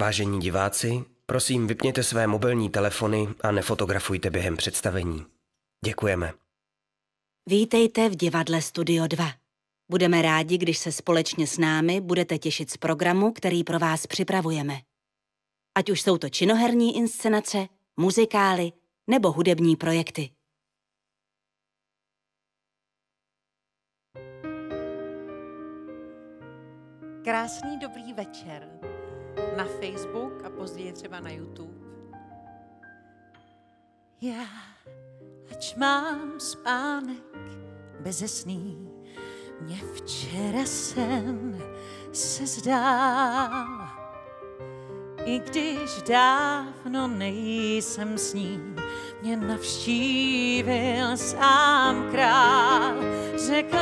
Vážení diváci, prosím vypněte své mobilní telefony a nefotografujte během představení. Děkujeme. Vítejte v divadle Studio 2. Budeme rádi, když se společně s námi budete těšit z programu, který pro vás připravujeme. Ať už jsou to činoherní inscenace, muzikály nebo hudební projekty. Krásný dobrý večer na Facebook a později třeba na YouTube. Já, ač mám spánek bezesný, mě včera sen se zdál. I když dávno nejsem s ním, mě navštívil sám král. Řekl,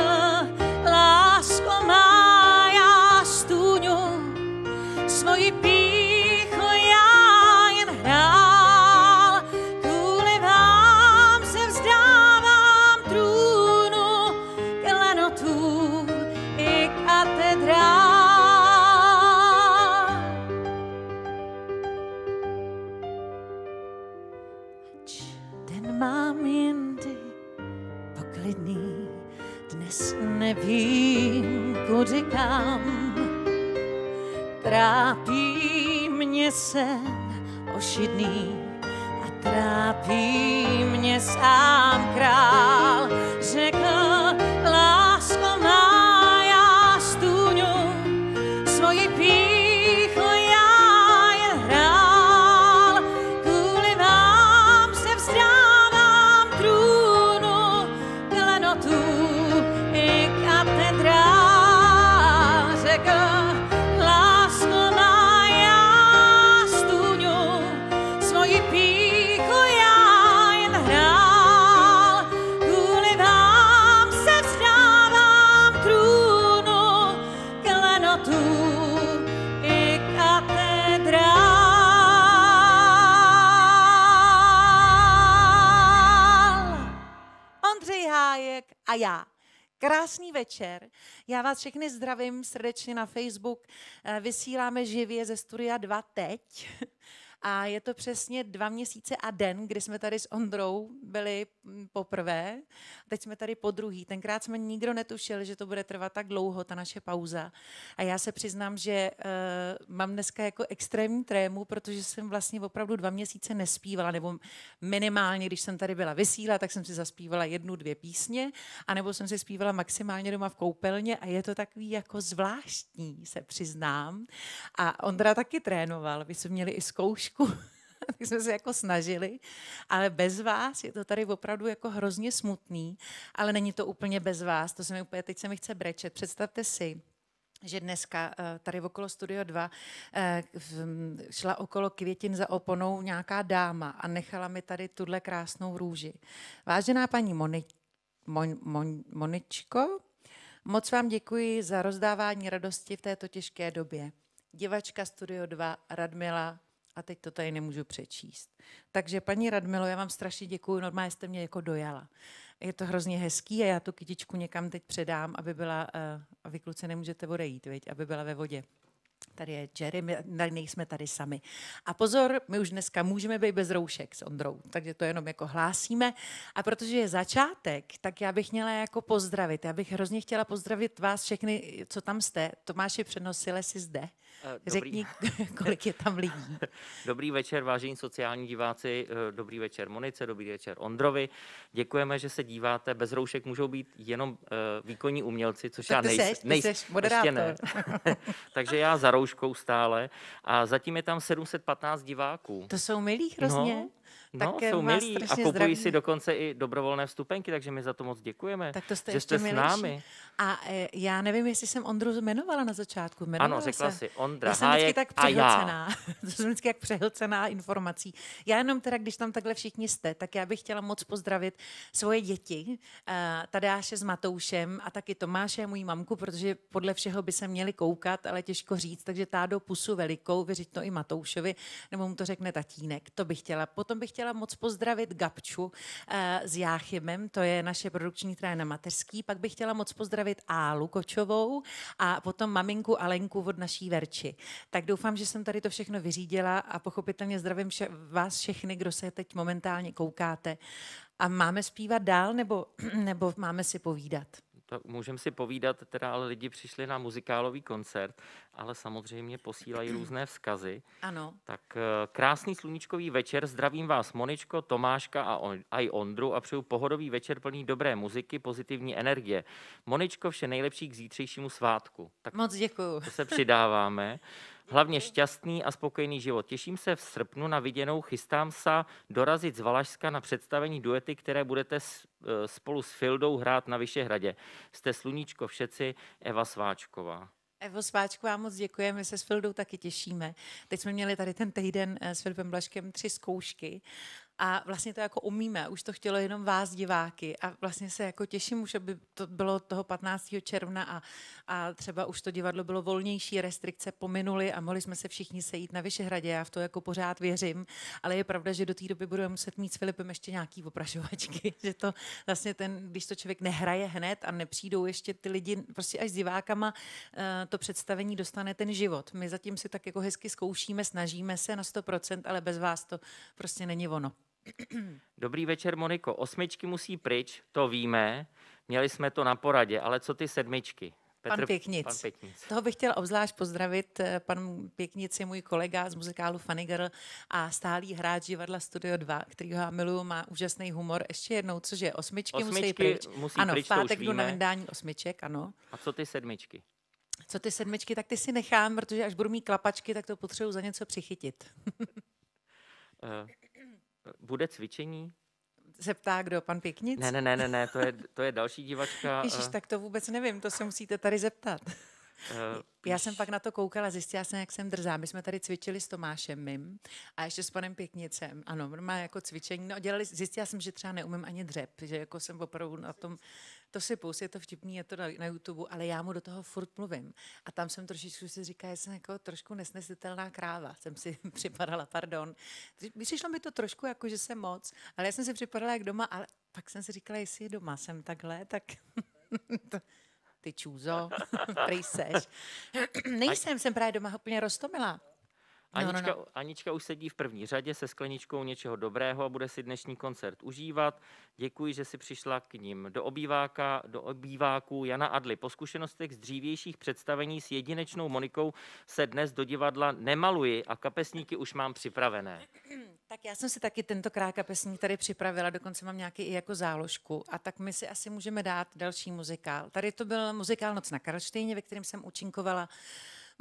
lásko má, Trápí mě sen ošidný a trápí mě sám večer. Já vás všechny zdravím srdečně na Facebook. Eh, Vysíláme živě ze Studia 2 teď. A je to přesně dva měsíce a den, kdy jsme tady s Ondrou byli mm, poprvé. Teď jsme tady po druhý. Tenkrát jsme nikdo netušili, že to bude trvat tak dlouho, ta naše pauza. A já se přiznám, že uh, mám dneska jako extrémní trému, protože jsem vlastně opravdu dva měsíce nespívala, nebo minimálně, když jsem tady byla vysílat, tak jsem si zaspívala jednu, dvě písně, anebo jsem si zpívala maximálně doma v koupelně a je to takový jako zvláštní, se přiznám. A Ondra taky trénoval, vy jsme měli i zkoušku, tak jsme se jako snažili, ale bez vás je to tady opravdu jako hrozně smutný, ale není to úplně bez vás, to se mi úplně, teď se mi chce brečet. Představte si, že dneska eh, tady okolo Studio 2 eh, šla okolo květin za oponou nějaká dáma a nechala mi tady tuhle krásnou růži. Vážená paní Moni, Mon, Mon, Moničko, moc vám děkuji za rozdávání radosti v této těžké době. Divačka Studio 2, Radmila, a teď to tady nemůžu přečíst. Takže paní Radmilo, já vám strašně děkuji, normálně jste mě jako dojala. Je to hrozně hezký a já tu kytičku někam teď předám, aby byla, uh, a vy kluci nemůžete odejít, viď, aby byla ve vodě. Tady je Jerry, my nejsme tady sami. A pozor, my už dneska můžeme být bez roušek s Ondrou, takže to jenom jako hlásíme. A protože je začátek, tak já bych měla jako pozdravit. Já bych hrozně chtěla pozdravit vás všechny, co tam jste. Tomáši, přenosile si zde. Eh, dobrý. Řekni, kolik je tam lidí. Dobrý večer, vážení sociální diváci, eh, dobrý večer Monice, dobrý večer Ondrovi. Děkujeme, že se díváte. Bez roušek můžou být jenom uh, výkonní umělci, což Tak já nejsem. seš, ty seš moderátor. ne. Takže já za rouškou stále. A zatím je tam 715 diváků. To jsou milí hrozně. No, no, eh, jsou milí a kupují zdravím. si dokonce i dobrovolné vstupenky, takže my za to moc děkujeme, Tak to jste že jste s milejší. námi. A e, já nevím, jestli jsem Ondru jmenovala na začátku. Jmenovala Ano, řekla se? si Ondra Já jsem Hájek tak a já. přehlcená. to jsem vždycky jak přehlcená informací. Já jenom teda, když tam takhle všichni jste, tak já bych chtěla moc pozdravit svoje děti, uh, Tadáše s Matoušem a taky Tomáše a mojí mamku, protože podle všeho by se měli koukat, ale těžko říct, takže tádo pusu velikou, vyřiď to i Matoušovi, nebo mu to řekne tatínek. To bych chtěla. Potom potom bych chtěla moc pozdravit Gabču eh, s Jáchymem, to je naše produkční tréna mateřský, pak bych chtěla moc pozdravit Álu Kočovou a potom maminku Alenku od naší Verči. Tak doufám, že jsem tady to všechno vyřídila a pochopitelně zdravím vše, vás všechny, kdo se teď momentálně koukáte. A máme zpívat dál, nebo, nebo máme si povídat? To můžeme si povídat, teda ale lidi přišli na muzikálový koncert, ale samozřejmě posílají různé vzkazy. Ano. Tak eh, krásný sluníčkový večer, zdravím vás Moničko, Tomáška a, on, i Ondru a přeju pohodový večer plný dobré muziky, pozitivní energie. Moničko, vše nejlepší k zítřejšímu svátku. Tak Moc děkuju. To se přidáváme. Hlavně šťastný a spokojený život. Těším se v srpnu na viděnou, chystám se dorazit z Valašska na představení duety, které budete e, spolu s Fildou hrát na Vyšehradě. Jste sluníčko všetci, Eva Sváčková. Evo Sváčková, moc děkujeme, my se s Fildou taky těšíme. Teď jsme měli tady ten týden e, s Filipem Blaškem tři zkoušky a vlastně to jako umíme, už to chtělo jenom vás diváky a vlastně se jako těším už, aby to bylo toho 15. června a, a třeba už to divadlo bylo volnější, restrikce pominuly a mohli jsme se všichni sejít na Vyšehradě, já v to jako pořád věřím, ale je pravda, že do té doby budeme muset mít s Filipem ještě nějaký oprašovačky, že to vlastně ten, když to člověk nehraje hned a nepřijdou ještě ty lidi, prostě až s divákama eh, to představení dostane ten život. My zatím si tak jako hezky zkoušíme, snažíme se na 100%, ale bez vás to prostě není ono. Dobrý večer, Moniko. Osmičky musí pryč, to víme. Měli jsme to na poradě, ale co ty sedmičky? Petr, pan Pěknic. Pan Pěknic. Toho bych chtěl obzvlášť pozdravit. Pan Pěknic je můj kolega z muzikálu Funny Girl a stálý hráč divadla Studio 2, který ho miluju, má úžasný humor. Ještě jednou, cože osmičky, osmičky musí pryč. Musí ano, pryč, v pátek jdu na vydání osmiček, ano. A co ty sedmičky? Co ty sedmičky, tak ty si nechám, protože až budu mít klapačky, tak to potřebuji za něco přichytit. uh, Bude cvičení? Se ptá kdo, pan Pěknic? Ne, ne, ne, ne, ne to, je, to je další divačka. Ježiš, uh... tak to vůbec nevím, to se musíte tady zeptat. Uh, Já jsem pak na to koukala, zjistila jsem, jak jsem drzá. My jsme tady cvičili s Tomášem mým a ještě s panem Pěknicem. Ano, normálně jako cvičení. No, dělali, zjistila jsem, že třeba neumím ani dřep, že jako jsem opravdu na tom to si pus, je to vtipný, je to na, na YouTube, ale já mu do toho furt mluvím. A tam jsem trošičku si říká, že jsem jako trošku nesnesitelná kráva, jsem si připadala, pardon. Přišlo mi to trošku jako, že jsem moc, ale já jsem si připadala jak doma, ale pak jsem si říkala, jestli je doma jsem takhle, tak ty čůzo, prý seš. Nejsem, jsem právě doma úplně roztomilá. Anička, no, no, no. Anička už sedí v první řadě se skleničkou něčeho dobrého a bude si dnešní koncert užívat. Děkuji, že si přišla k ním. Do obýváka, do obýváků Jana Adly. Po zkušenostech z dřívějších představení s jedinečnou Monikou se dnes do divadla nemaluji a kapesníky už mám připravené. Tak já jsem si taky tentokrát kapesník tady připravila, dokonce mám nějaký i jako záložku. A tak my si asi můžeme dát další muzikál. Tady to byl muzikál Noc na Karlštejně, ve kterém jsem účinkovala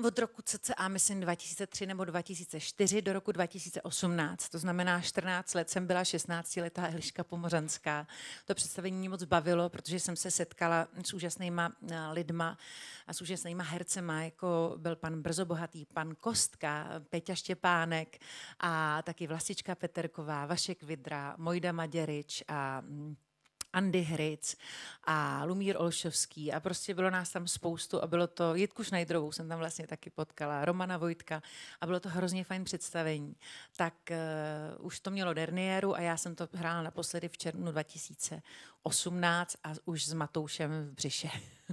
od roku cca, myslím 2003 nebo 2004 do roku 2018. To znamená 14 let jsem byla 16-letá Eliška Pomořanská. To představení mě moc bavilo, protože jsem se setkala s úžasnýma eh, lidma a s úžasnýma hercema, jako byl pan Brzobohatý, pan Kostka, Peťa Štěpánek a taky Vlastička Peterková, Vašek Vidra, Mojda Maděrič a mm, Andy Hric a Lumír Olšovský a prostě bylo nás tam spoustu a bylo to, Jitku Šnajdrovou jsem tam vlastně taky potkala, Romana Vojtka a bylo to hrozně fajn představení. Tak uh, už to mělo derniéru a já jsem to hrála naposledy v červnu 2018 a už s Matoušem v břiše.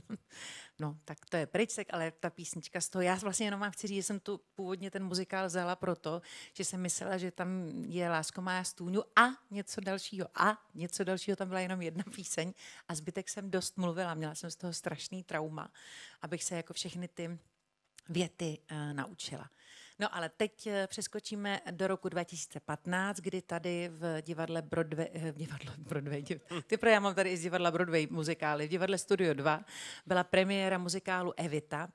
No, tak to je pryčsek, ale ta písnička z toho, já vlastně jenom vám chci říct, že jsem tu původně ten muzikál vzala proto, že jsem myslela, že tam je Lásko má stůňu a něco dalšího a něco dalšího, tam byla jenom jedna píseň a zbytek jsem dost mluvila, měla jsem z toho strašný trauma, abych se jako všechny ty věty uh, naučila. No ale teď eh, přeskočíme do roku 2015, kdy tady v divadle Broadway, eh, v divadle Broadway, ty já mám tady i z divadla Broadway muzikály, v divadle Studio 2 byla premiéra muzikálu Evita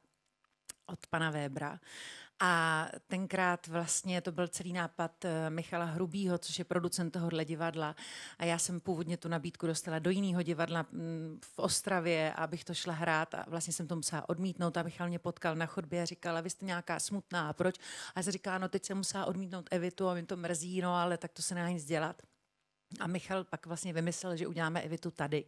od pana Webra. A tenkrát vlastně to byl celý nápad eh, Michala Hrubýho, což je producent tohohle divadla. A já jsem původně tu nabídku dostala do jiného divadla mm, v Ostravě, abych to šla hrát a vlastně jsem to musela odmítnout. A Michal mě potkal na chodbě a říkal, vy jste nějaká smutná, a proč? A já jsem říkala, no teď jsem musela odmítnout Evitu a mi to mrzí, no ale tak to se nedá nic dělat. A Michal pak vlastně vymyslel, že uděláme Evitu tady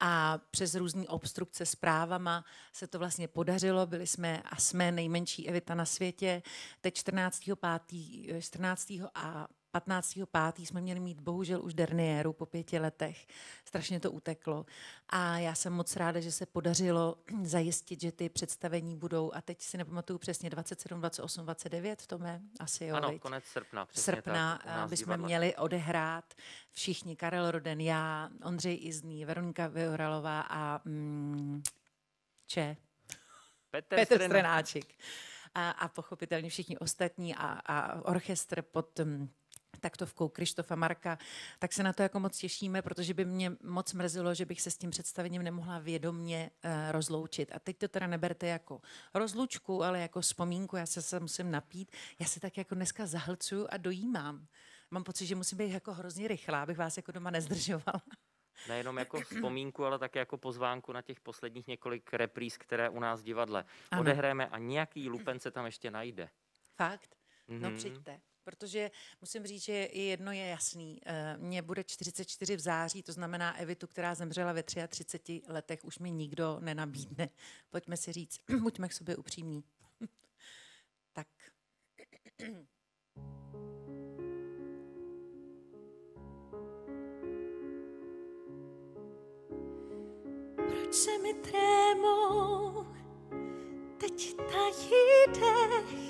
a přes různé obstrukce s právama se to vlastně podařilo. Byli jsme a jsme nejmenší Evita na světě. Teď 14. 5. 14. a 15.5. jsme měli mít bohužel už derniéru po pěti letech. Strašně to uteklo. A já jsem moc ráda, že se podařilo zajistit, že ty představení budou, a teď si nepamatuju přesně, 27, 28, 29, to mé asi jo. Ano, viď? konec srpna. přesně srpna tak, bychom divadle. měli odehrát všichni, Karel Roden, já, Ondřej Izný, Veronika Vyhoralová a mm, Če, Petr, Petr Strenáček. A, a pochopitelně všichni ostatní a, a orchestr pod mm, taktovkou Krištofa Marka, tak se na to jako moc těšíme, protože by mě moc mrzelo, že bych se s tím představením nemohla vědomně uh, rozloučit. A teď to teda neberte jako rozlučku, ale jako vzpomínku, já se, se musím napít. Já se tak jako dneska zahlcuju a dojímám. Mám pocit, že musím být jako hrozně rychlá, abych vás jako doma nezdržovala. Nejenom jako vzpomínku, ale také jako pozvánku na těch posledních několik repríz, které u nás v divadle Ano. odehráme a nějaký lupen se tam ještě najde. Fakt? No Mhm. přijďte. Protože musím říct, že i jedno je jasný. Eh, Mně bude 44 v září, to znamená Evitu, která zemřela ve 33 letech, už mi nikdo nenabídne. Pojďme si říct, buďme k sobě upřímní. tak. Proč se mi trémou teď tají dech?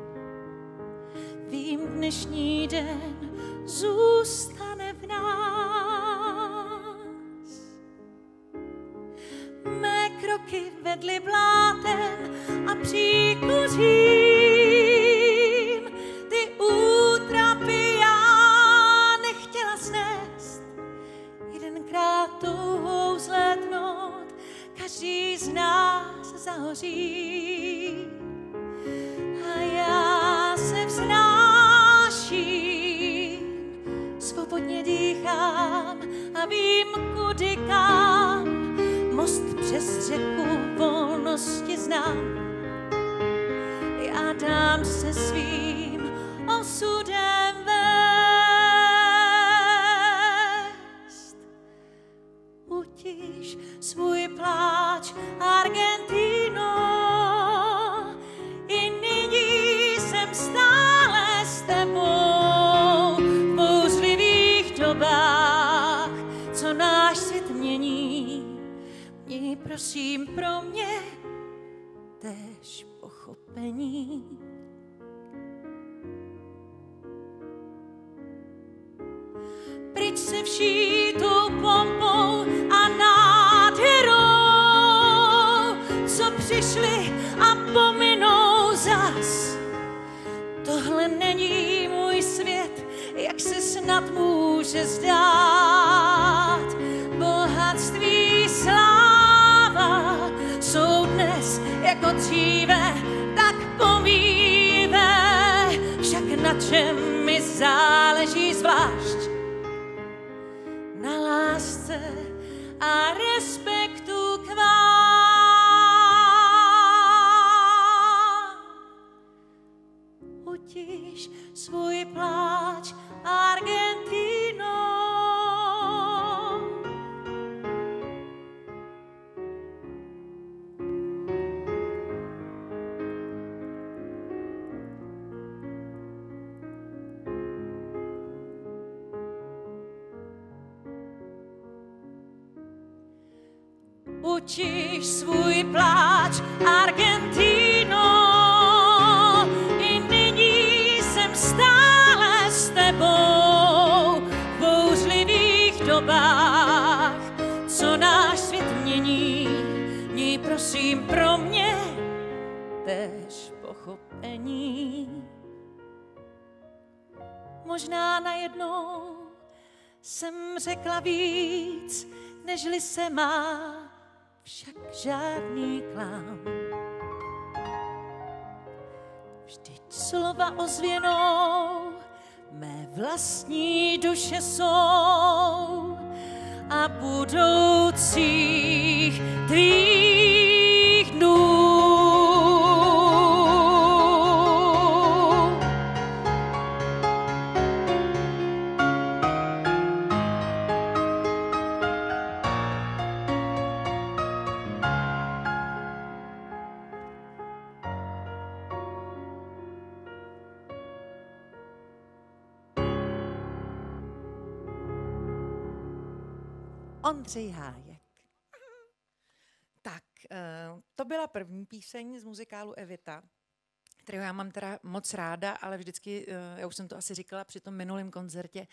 Vím, dnešní den zůstane v nás. Mé kroky vedly blátem a příkuřím. Ty já nechtěla snést. Každý z nás zahoří. Svobodně dýchám a vím, kudy kam. Most přes řeku volnosti znám. Já dám se svým osudem vést. Utiš svůj pláč, též pochopení. Pryč se vší tou pompou a nádherou, co přišli a pominou zas. Tohle není můj svět, jak se snad může zdát. Záleží zvlášť, na lásce a respektu Utiš svůj pláč, Argentino. I nyní jsem stále s tebou v bouřlivých dobách, co náš svět mění. Měj prosím pro mě též pochopení. Možná najednou jsem řekla víc, nežli se má, však žádný klám. Vždyť slova ozvěnou mé vlastní duše jsou a budoucích tvých Ondřej Hájek. Tak, eh, to byla první píseň z muzikálu Evita, kterého já mám teda moc ráda, ale vždycky, eh, já už jsem to asi říkala při tom minulém koncertě,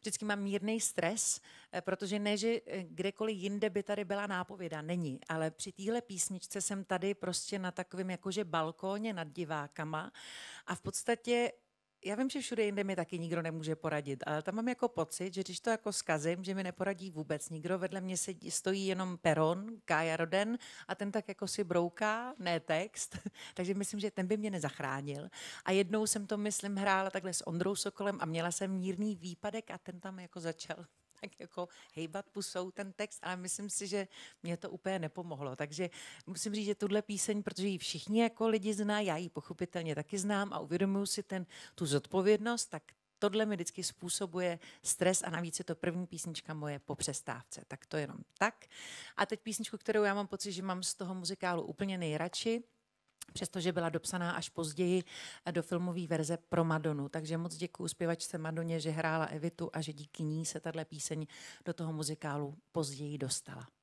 vždycky mám mírný stres, eh, protože ne, že kdekoliv jinde by tady byla nápověda, není, ale při téhle písničce jsem tady prostě na takovém jakože balkóně nad divákama a v podstatě já vím, že všude jinde mi taky nikdo nemůže poradit, ale tam mám jako pocit, že když to jako skazím, že mi neporadí vůbec nikdo, vedle mě se stojí jenom Peron, Kája Roden a ten tak jako si brouká, ne text, takže myslím, že ten by mě nezachránil. A jednou jsem to, myslím, hrála takhle s Ondrou Sokolem a měla jsem mírný výpadek a ten tam jako začal tak jako hejbat pusou ten text, ale myslím si, že mě to úplně nepomohlo. Takže musím říct, že tuhle píseň, protože ji všichni jako lidi zná, já ji pochopitelně taky znám a uvědomuji si ten, tu zodpovědnost, tak tohle mi vždycky způsobuje stres a navíc je to první písnička moje po přestávce. Tak to jenom tak. A teď písničku, kterou já mám pocit, že mám z toho muzikálu úplně nejradši, přestože byla dopsaná až později do filmové verze pro Madonu. Takže moc děkuji zpěvačce Madoně, že hrála Evitu a že díky ní se tahle píseň do toho muzikálu později dostala.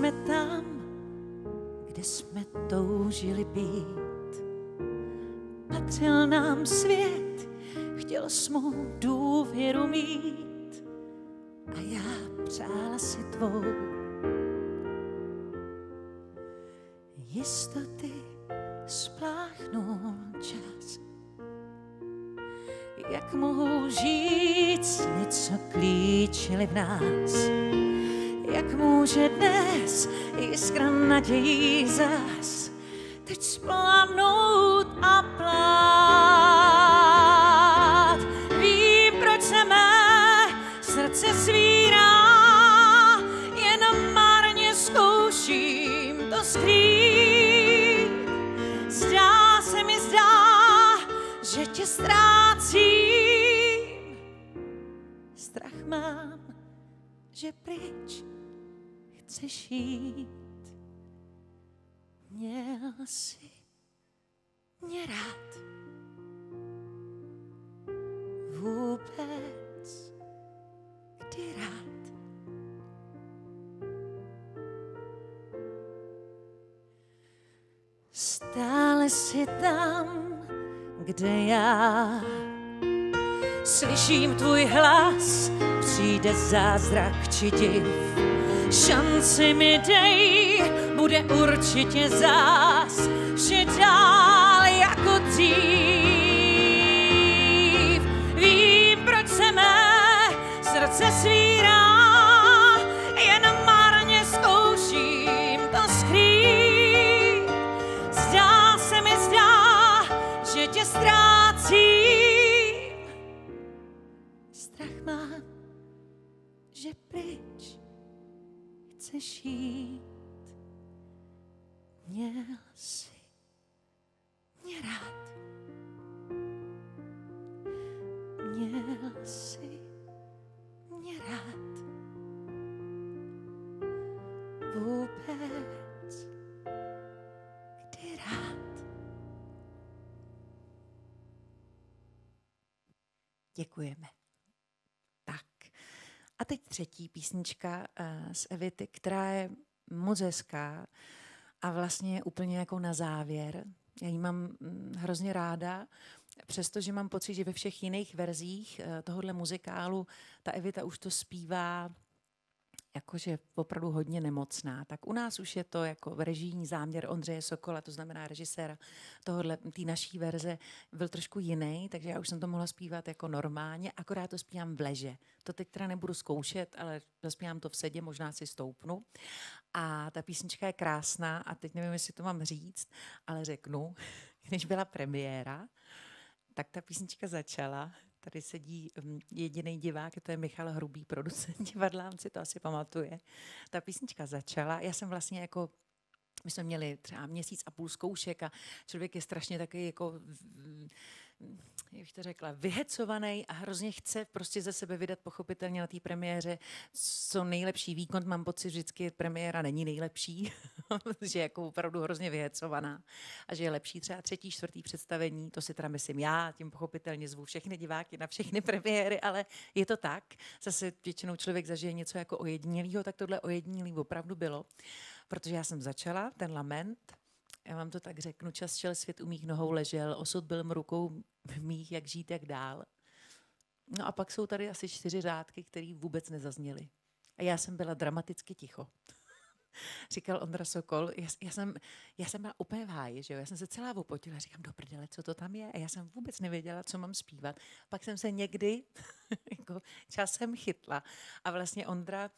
Nejsme tam, kde jsme toužili být. Patřil nám svět, chtěl mou důvěru mít a já přála si tvou. Jistoty spláchnul čas. Jak mohou žít sny, co klíčili v nás? Nadějí zas teď splánout a plát. Vím, proč se mé srdce svírá, jen marně zkouším to skrýt. Zdá se mi zdá, že tě ztrácím. Strach mám, že pryč chceš jít. Si mě rád. Vůbec, kdy rád. Stále si tam, kde já slyším tvůj hlas, přijde zázrak či div šanci mi dej, bude určitě zás vše dál jako dřív. Měl si mě rád. Měl si mě rád. Vůbec, kdy rád. Děkujeme. A teď třetí písnička uh, z Evity, která je moc hezká a vlastně úplně jako na závěr. Já ji mám mm, hrozně ráda, přestože mám pocit, že ve všech jiných verzích uh, tohohle muzikálu ta Evita už to zpívá jakože opravdu hodně nemocná, tak u nás už je to jako režijní záměr Ondřeje Sokola, to znamená režiséra tohohle, té naší verze, byl trošku jiný, takže já už jsem to mohla zpívat jako normálně, akorát to zpívám v leže. To teď teda nebudu zkoušet, ale zaspívám to v sedě, možná si stoupnu. A ta písnička je krásná a teď nevím, jestli to mám říct, ale řeknu, když byla premiéra, tak ta písnička začala Tady sedí mm, jediný divák, to je Michal Hrubý, producent divadla, on si to asi pamatuje. Ta písnička začala, já jsem vlastně jako my jsme měli třeba měsíc a půl zkoušek a člověk je strašně taky jako jak bych to řekla, vyhecovaný a hrozně chce prostě ze sebe vydat pochopitelně na té premiéře co nejlepší výkon. Mám pocit, že vždycky premiéra není nejlepší, že je jako opravdu hrozně vyhecovaná a že je lepší třeba třetí, čtvrtý představení, to si teda myslím já, tím pochopitelně zvu všechny diváky na všechny premiéry, ale je to tak. Zase většinou člověk zažije něco jako ojedinělého, tak tohle ojedinělý opravdu bylo. Protože já jsem začala ten lament, já vám to tak řeknu, čas šel, svět u mých nohou ležel, osud byl rukou mých, jak žít, jak dál. No a pak jsou tady asi čtyři řádky, které vůbec nezazněly. A já jsem byla dramaticky ticho. Říkal Ondra Sokol, já, já, jsem, já jsem byla úplně v háji, že jo? já jsem se celá opotila, říkám, do prdele, co to tam je? A já jsem vůbec nevěděla, co mám zpívat. Pak jsem se někdy jako časem chytla a vlastně Ondra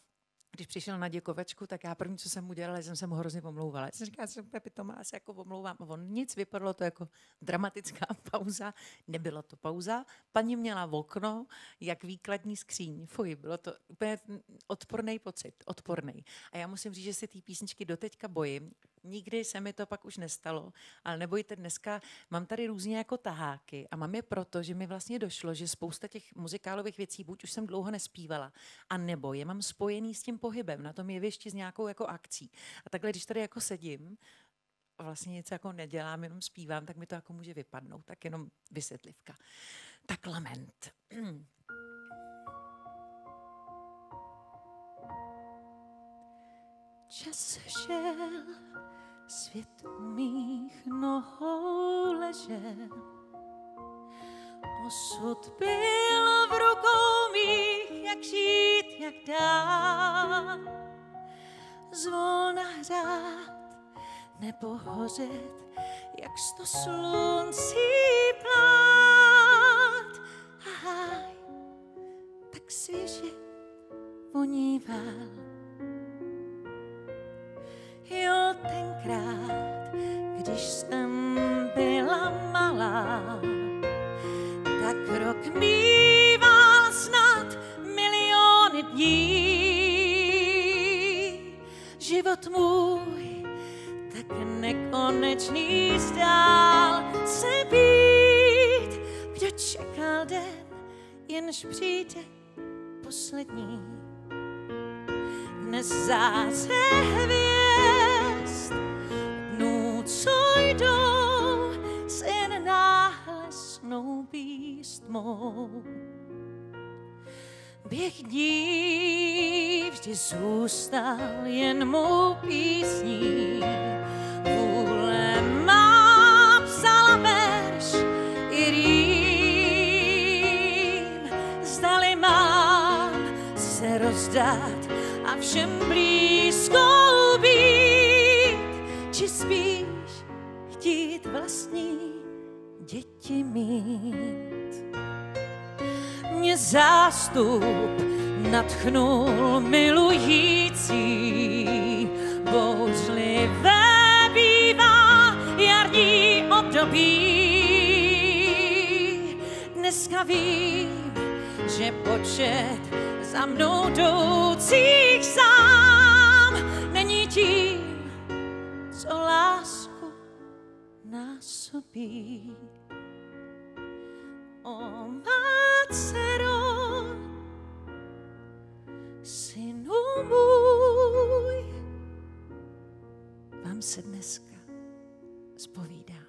když přišel na děkovačku, tak já první, co jsem udělala, jsem se mu hrozně pomlouvala. Já jsem říkala, že Pepi Tomás jako pomlouvám. A on nic, vypadlo to jako dramatická pauza. Nebylo to pauza. Paní měla v okno, jak výkladní skříň. Fuj, bylo to úplně odporný pocit, odporný. A já musím říct, že si ty písničky doteďka bojím. Nikdy se mi to pak už nestalo, ale nebojte, dneska mám tady různě jako taháky a mám je proto, že mi vlastně došlo, že spousta těch muzikálových věcí buď už jsem dlouho nespívala, a nebo je mám spojený s tím pohybem na tom jevišti s nějakou jako akcí. A takhle, když tady jako sedím, a vlastně nic jako nedělám, jenom zpívám, tak mi to jako může vypadnout. Tak jenom vysvětlivka. Tak lament. Čas šel, svět u mých nohou ležel. Osud byl v rukou mých, jak žít, jak dál. Zvolna hrát nebo hořet, jak sto sluncí plát. A tak svěže voníval tenkrát, když jsem byla malá, tak rok mýval snad miliony dní. Život můj tak nekonečný zdál se být, kdo čekal den, jenž přijde poslední. Dnes hvězd pístmou. Běh dní vždy zůstal jen mou písní. Vůle má psala verš i rým. Zdali mám se rozdat a všem blízkou být, či spíš chtít vlastní děti mít. Zástup natchnul milující, bouřlivé bývá jarní období. Dneska vím, že počet za mnou jdoucích sám není tím, co lásku násobí. Synu můj, vám se dneska zpovídám.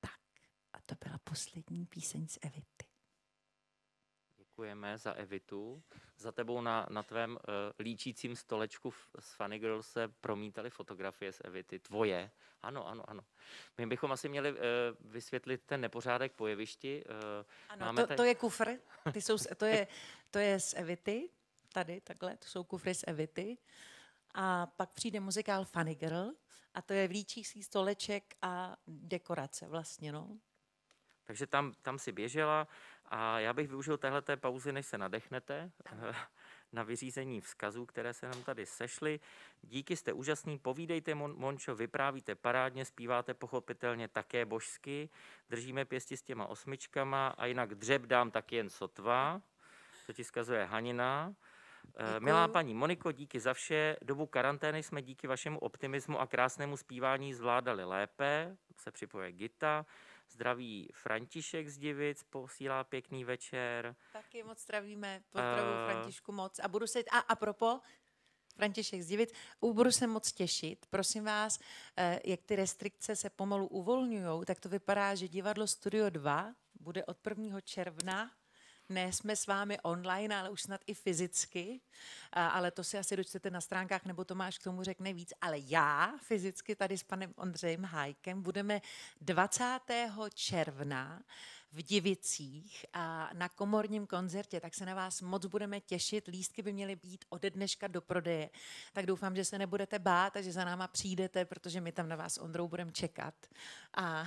Tak, a to byla poslední píseň z Evity. Děkujeme za Evitu. Za tebou na, na tvém uh, líčícím stolečku v, s Funny Girl se promítaly fotografie z Evity. Tvoje. Ano, ano, ano. My bychom asi měli uh, vysvětlit ten nepořádek po jevišti. Uh, ano, máme to, tady... to je kufr. Ty jsou, to, je, to je z Evity. Tady, takhle, to jsou kufry z Evity. A pak přijde muzikál Funny Girl a to je vlíčící stoleček a dekorace vlastně, no. Takže tam, tam si běžela a já bych využil téhleté pauzy, než se nadechnete, na vyřízení vzkazů, které se nám tady sešly. Díky, jste úžasný, povídejte, Mon- Mončo, vyprávíte parádně, zpíváte pochopitelně také božsky, držíme pěsti s těma osmičkama a jinak dřeb dám tak jen sotva, to ti zkazuje Hanina. Eh, Děkuju. Milá paní Moniko, díky za vše. Dobu karantény jsme díky vašemu optimismu a krásnému zpívání zvládali lépe, se připoje Gita. Zdraví František z Divic, posílá pěkný večer. Taky moc zdravíme, pozdravuji uh, Františku moc. A budu se, a, a propo, František z Divic, budu se moc těšit. Prosím vás, eh, jak ty restrikce se pomalu uvolňují, tak to vypadá, že divadlo Studio 2 bude od 1. června ne jsme s vámi online, ale už snad i fyzicky, ale to si asi dočtete na stránkách, nebo Tomáš k tomu řekne víc. Ale já fyzicky tady s panem Ondřejem Hajkem budeme 20. června v Divicích a na komorním koncertě, tak se na vás moc budeme těšit. Lístky by měly být ode dneška do prodeje. Tak doufám, že se nebudete bát a že za náma přijdete, protože my tam na vás Ondrou budeme čekat. A,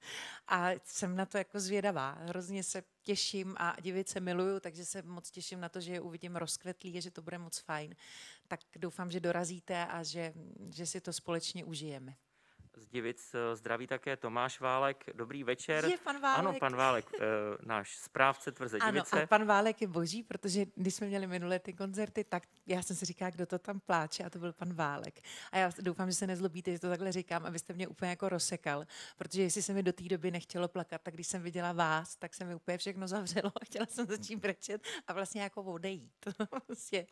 a jsem na to jako zvědavá. Hrozně se těším a divice miluju, takže se moc těším na to, že je uvidím rozkvetlý a že to bude moc fajn. Tak doufám, že dorazíte a že, že si to společně užijeme z Divic eh, zdraví také Tomáš Válek. Dobrý večer. Je pan Válek. Ano, pan Válek, eh, náš správce tvrze Divice. Ano, a pan Válek je boží, protože když jsme měli minulé ty koncerty, tak já jsem si říkala, kdo to tam pláče a to byl pan Válek. A já doufám, že se nezlobíte, že to takhle říkám, abyste mě úplně jako rozsekal, protože jestli se mi do té doby nechtělo plakat, tak když jsem viděla vás, tak se mi úplně všechno zavřelo a chtěla jsem začít brečet a vlastně jako odejít. prostě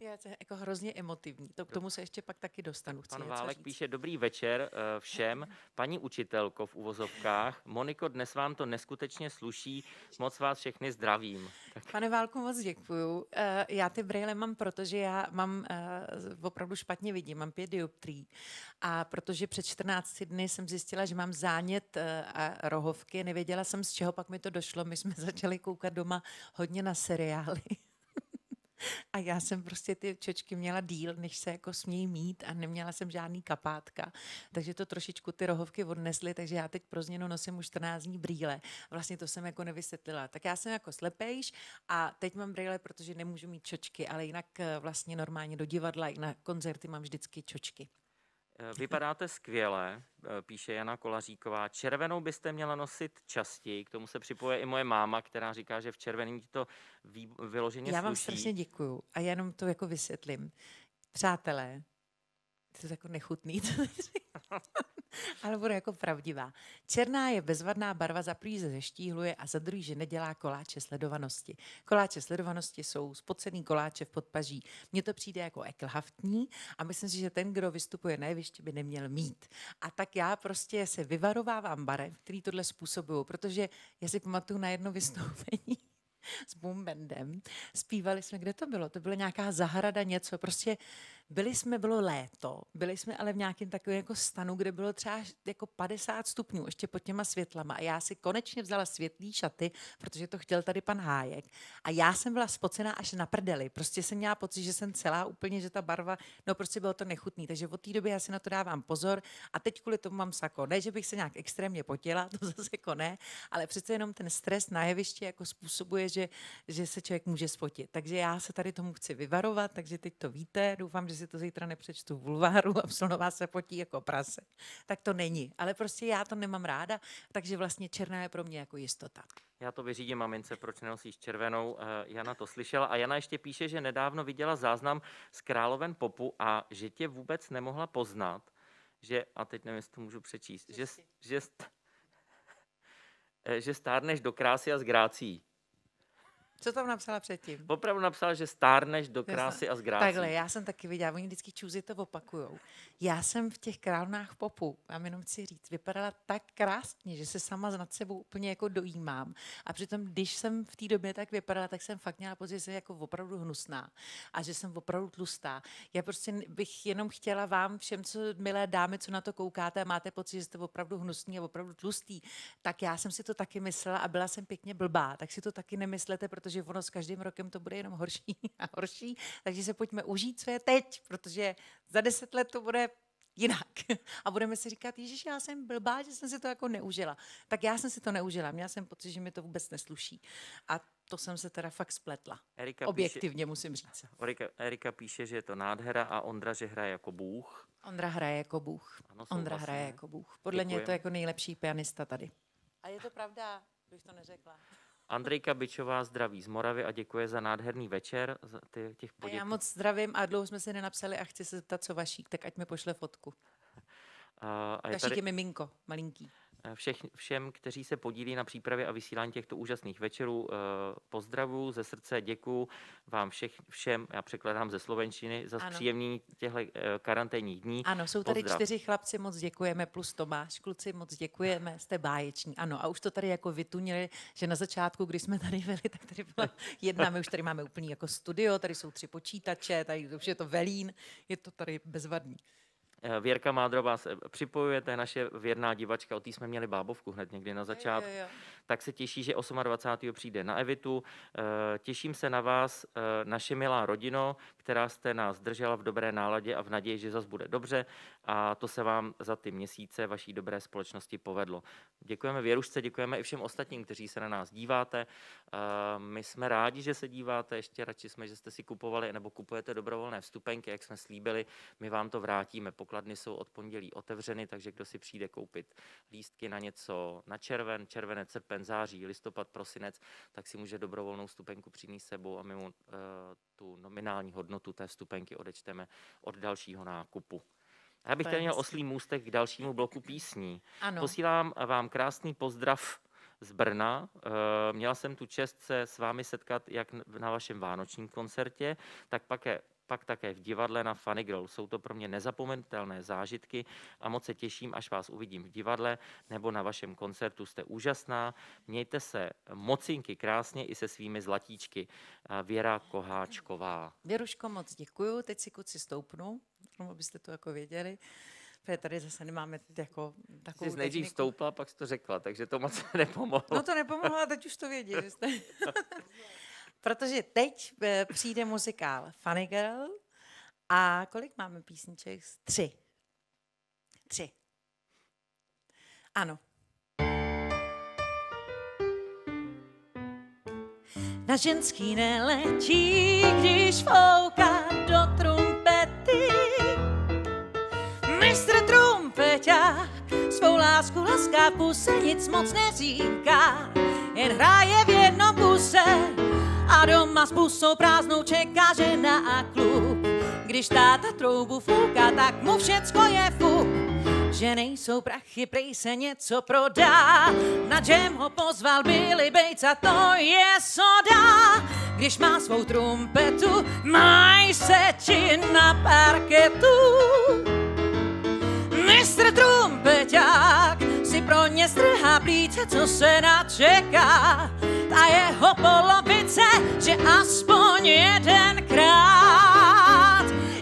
je to jako hrozně emotivní. To k tomu se ještě pak taky dostanu. Chci Pan Válek říct. píše, dobrý večer uh, všem. Paní učitelko v uvozovkách, Moniko, dnes vám to neskutečně sluší. Moc vás všechny zdravím. Tak. Pane Válku, moc děkuju. Uh, já ty brýle mám, protože já mám uh, opravdu špatně vidím, mám pět dioptrí. A protože před 14 dny jsem zjistila, že mám zánět a rohovky, nevěděla jsem z čeho, pak mi to došlo. My jsme začali koukat doma hodně na seriály. A já jsem prostě ty čočky měla díl, než se jako smějí mít a neměla jsem žádný kapátka. Takže to trošičku ty rohovky odnesly, takže já teď pro změnu nosím už 14 dní brýle. Vlastně to jsem jako nevysvětlila. Tak já jsem jako slepejš a teď mám brýle, protože nemůžu mít čočky, ale jinak eh, vlastně normálně do divadla i na koncerty mám vždycky čočky. Eh, vypadáte skvěle, eh, píše Jana Kolaříková. Červenou byste měla nosit častěji. K tomu se připoje i moje máma, která říká, že v červený ti to vý, vyloženě Já vám strašně děkuju a jenom to jako vysvětlím. Přátelé, to je jako nechutný, ale bude jako pravdivá. Černá je bezvadná barva, za prvý ze zeštíhluje a za druhý, že nedělá koláče sledovanosti. Koláče sledovanosti jsou spocený koláče v podpaží. Mně to přijde jako eklhaftní a myslím si, že ten, kdo vystupuje na jevišti, by neměl mít. A tak já prostě se vyvarovávám barev, který tohle způsobují, protože já si pamatuju na jedno vystoupení, s Bumbendem. Zpívali jsme, kde to bylo? To byla nějaká zahrada, něco. Prostě byli jsme, bylo léto, byli jsme ale v nějakém takovém jako stanu, kde bylo třeba jako 50 stupňů, ještě pod těma světlama. A já si konečně vzala světlý šaty, protože to chtěl tady pan Hájek. A já jsem byla spocená až na prdeli. Prostě jsem měla pocit, že jsem celá úplně, že ta barva, no prostě bylo to nechutný. Takže od té doby já si na to dávám pozor. A teď kvůli tomu mám sako. Ne, že bych se nějak extrémně potila, to zase jako ne, ale přece jenom ten stres na jevišti jako způsobuje, že, že se člověk může spotit. Takže já se tady tomu chci vyvarovat, takže teď to víte. Doufám, že si to zítra nepřečtu v bulváru a Psonová se potí jako prase. Tak to není. Ale prostě já to nemám ráda, takže vlastně černá je pro mě jako jistota. Já to vyřídím mamince, proč nenosíš červenou. Eh, Jana to slyšela a Jana ještě píše, že nedávno viděla záznam z Královen popu a že tě vůbec nemohla poznat, že, a teď nevím, jestli to můžu přečíst, že, že, že stárneš do krásy a z grácí. Co tam napsala předtím? Opravdu napsala, že stárneš do krásy a zgrásí. Takhle, já jsem taky viděla, oni vždycky čůzy to opakujou. Já jsem v těch krávnách popu, já jenom chci říct, vypadala tak krásně, že se sama nad sebou úplně jako dojímám. A přitom, když jsem v té době tak vypadala, tak jsem fakt měla pocit, že jsem jako opravdu hnusná a že jsem opravdu tlustá. Já prostě bych jenom chtěla vám všem, co milé dámy, co na to koukáte a máte pocit, že jste opravdu hnusný a opravdu tlustý, tak já jsem si to taky myslela a byla jsem pěkně blbá, tak si to taky nemyslete, protože ono s každým rokem to bude jenom horší a horší, takže se pojďme užít, co je teď, protože za deset let to bude jinak. A budeme si říkat, Ježíš, já jsem blbá, že jsem si to jako neužila. Tak já jsem si to neužila, měla jsem pocit, že mi to vůbec nesluší. A to jsem se teda fakt spletla. Erika Objektivně píše, musím říct. Erika, Erika píše, že je to nádhera a Ondra, že hraje jako bůh. Ondra hraje jako bůh. Ano, Ondra vlastně. hraje jako bůh. Podle Děkujem. mě je to jako nejlepší pianista tady. A je to pravda, bych to neřekla. Andrejka Bičová zdraví z Moravy a děkuje za nádherný večer. Za ty, těch poděků. A já moc zdravím a dlouho jsme se nenapsali a chci se zeptat, co Vašík, tak ať mi pošle fotku. A, a je Vašík tady... je miminko, malinký. Eh, všech, všem, kteří se podílí na přípravě a vysílání těchto úžasných večerů. Eh, pozdravu ze srdce, děkuji vám všech, všem, já překladám ze slovenčiny, za příjemný těchto eh, karanténních dní. Ano, jsou tady Pozdrav. čtyři chlapci, moc děkujeme, plus Tomáš. Kluci, moc děkujeme, jste báječní. Ano, a už to tady jako vytunili, že na začátku, když jsme tady byli, tak tady byla jedna, my už tady máme úplný jako studio, tady jsou tři počítače, tady už je to velín, je to tady bezvadný. Eh, Věrka Mádrová se připojuje, to je naše věrná divačka, o té jsme měli bábovku hned někdy na začátku. Tak se těší, že 28. přijde na Evitu. Eh, těším se na vás, eh, naše milá rodino, která jste nás držela v dobré náladě a v naději, že zase bude dobře a to se vám za ty měsíce vaší dobré společnosti povedlo. Děkujeme Věrušce, děkujeme i všem ostatním, kteří se na nás díváte. My jsme rádi, že se díváte, ještě radši jsme, že jste si kupovali nebo kupujete dobrovolné vstupenky, jak jsme slíbili, my vám to vrátíme. Pokladny jsou od pondělí otevřeny, takže kdo si přijde koupit lístky na něco na červen, červenec, srpen, září, listopad, prosinec, tak si může dobrovolnou vstupenku přinést sebou a my mu uh, tu nominální hodnotu té vstupenky odečteme od dalšího nákupu. Já bych chtěl měl oslý můstek k dalšímu bloku písní. Ano. Posílám vám krásný pozdrav z Brna. Eh, měla jsem tu čest se s vámi setkat jak na vašem vánočním koncertě, tak pak pak také v divadle na Funny Girl. Jsou to pro mě nezapomenutelné zážitky a moc se těším, až vás uvidím v divadle nebo na vašem koncertu. Jste úžasná, mějte se mocinky krásně i se svými zlatíčky. Věra Koháčková. Věruško, moc děkuju. Teď si kuci stoupnu, abyste to jako věděli. Protože tady zase nemáme jako takovou Jsi nejdřív stoupla, pak jsi to řekla, takže to moc nepomohlo. No to nepomohlo, a teď už to vědí. Že jste... Protože teď eh, přijde muzikál Funny Girl a kolik máme písniček? Tři. Tři. Ano. Na ženský neletí, když fouká do trumpety. Mistr trumpeťák svou lásku laská puse, nic moc neříká, jen hraje v jednom kuse a doma s pusou prázdnou čeká žena a klub. Když táta troubu fouká, tak mu všecko je fuk. Že nejsou prachy, prej se něco prodá. Na džem ho pozval Billy Bates a to je soda. Když má svou trumpetu, maj se ti na parketu. Mistr trumpeťák si pro ně strhá plíce, co se načeká ta jeho polovice, že aspoň jedenkrát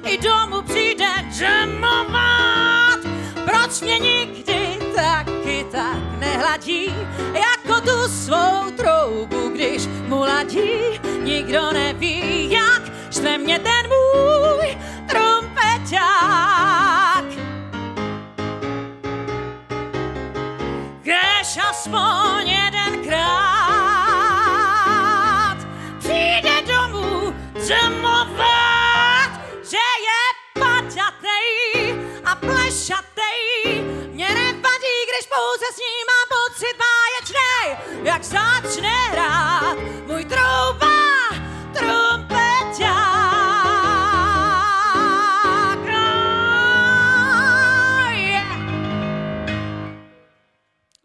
i domů přijde jamovat. Proč mě nikdy taky tak nehladí, jako tu svou troubu, když mu ladí, nikdo neví, jak štve mě ten můj trumpeťák. Pouze s ním mám pocit báječnej, jak začne hrát můj trouba, trumpeťák.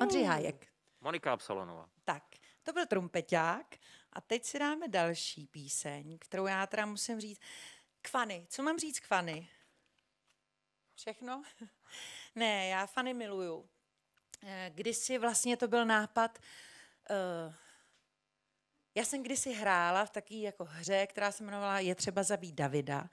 Ondřej Hájek. Monika Absalonová. Tak, to byl trumpeťák A teď si dáme další píseň, kterou já teda musím říct. Kvany. Co mám říct Kvany? Všechno? ne, já Fany miluju. Eh, kdysi vlastně to byl nápad, uh, já jsem kdysi hrála v takové jako hře, která se jmenovala Je třeba zabít Davida.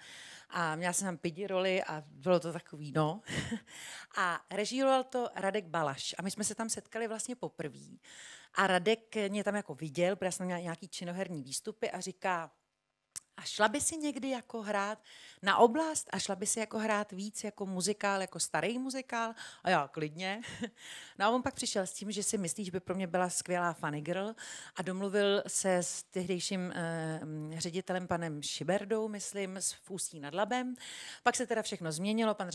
A měla jsem tam pidi roli a bylo to takový, no. a režíroval to Radek Balaš. A my jsme se tam setkali vlastně poprvé. A Radek mě tam jako viděl, protože jsem měla nějaký činoherní výstupy a říká, a šla by si někdy jako hrát na oblast a šla by si jako hrát víc jako muzikál, jako starý muzikál? A já klidně. No a on pak přišel s tím, že si myslí, že by pro mě byla skvělá funny girl a domluvil se s tehdejším eh, ředitelem panem Šiberdou, myslím, s Fůstí nad Labem. Pak se teda všechno změnilo, pan,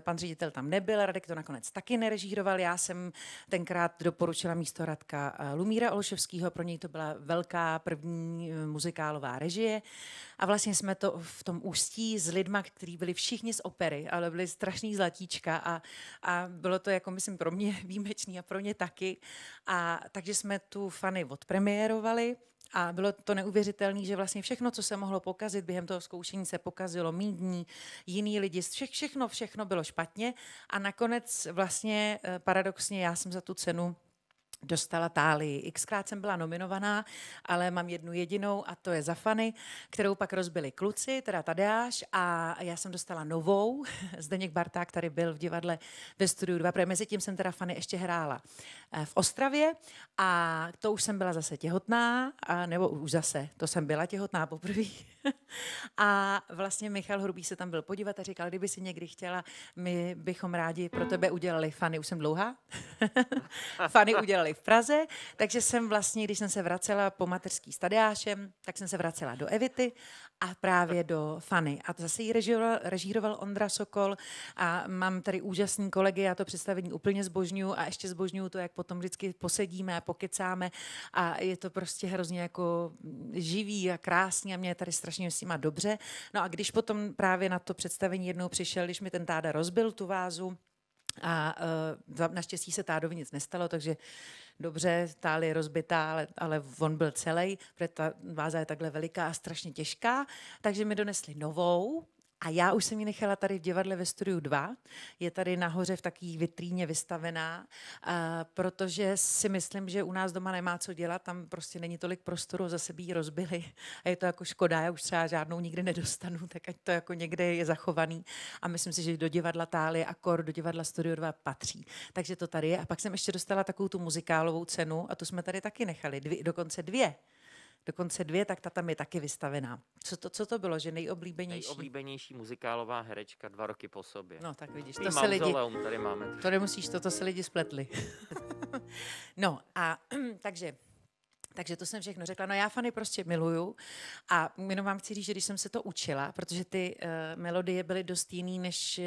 pan ředitel tam nebyl, Radek to nakonec taky nerežíroval. Já jsem tenkrát doporučila místo Radka eh, Lumíra Olševského, pro něj to byla velká první eh, muzikálová režie. A vlastně jsme to v tom ústí s lidma, kteří byli všichni z opery, ale byli strašný zlatíčka a, a bylo to jako, myslím, pro mě výjimečný a pro ně taky. A takže jsme tu fany odpremiérovali. A bylo to neuvěřitelné, že vlastně všechno, co se mohlo pokazit během toho zkoušení, se pokazilo mídní, jiný lidi, vše, všechno, všechno bylo špatně. A nakonec vlastně eh, paradoxně já jsem za tu cenu dostala Tálii. Xkrát jsem byla nominovaná, ale mám jednu jedinou a to je za fany, kterou pak rozbili kluci, teda Tadeáš a já jsem dostala novou. Zdeněk Barták tady byl v divadle ve studiu 2, protože mezi tím jsem teda fany ještě hrála eh, v Ostravě a to už jsem byla zase těhotná, a, nebo už zase, to jsem byla těhotná poprvé. a vlastně Michal Hrubý se tam byl podívat a říkal, kdyby si někdy chtěla, my bychom rádi pro tebe udělali fany. Už jsem dlouhá. fany udělali v Praze, takže jsem vlastně, když jsem se vracela po mateřský stadiášem, tak jsem se vracela do Evity a právě do Fany. A zase ji režíroval, režíroval Ondra Sokol a mám tady úžasný kolegy, já to představení úplně zbožňuju a ještě zbožňuju to, jak potom vždycky posedíme pokecáme a je to prostě hrozně jako živý a krásný a mě je tady strašně s dobře. No a když potom právě na to představení jednou přišel, když mi ten táda rozbil tu vázu, a uh, naštěstí se tádovi nic nestalo, takže dobře, tál je rozbitá, ale, ale on byl celý, protože ta váza je takhle veliká a strašně těžká, takže mi donesli novou, a já už jsem ji nechala tady v divadle ve studiu 2. Je tady nahoře v takové vitríně vystavená, uh, protože si myslím, že u nás doma nemá co dělat, tam prostě není tolik prostoru, zase by ji rozbili. A je to jako škoda, já už třeba žádnou nikdy nedostanu, tak ať to jako někde je zachovaný. A myslím si, že do divadla Tálie a kor do divadla Studio 2 patří. Takže to tady je. A pak jsem ještě dostala takovou tu muzikálovou cenu a tu jsme tady taky nechali, dvě, dokonce dvě dokonce dvě, tak ta tam je taky vystavená. Co to, co to bylo, že nejoblíbenější? Nejoblíbenější muzikálová herečka dva roky po sobě. No tak vidíš, to se lidi... tady máme. To nemusíš, to, to se lidi spletli. no a takže takže to jsem všechno řekla. No já fany prostě miluju a jenom vám chci říct, že když jsem se to učila, protože ty uh, melodie byly dost jiný než,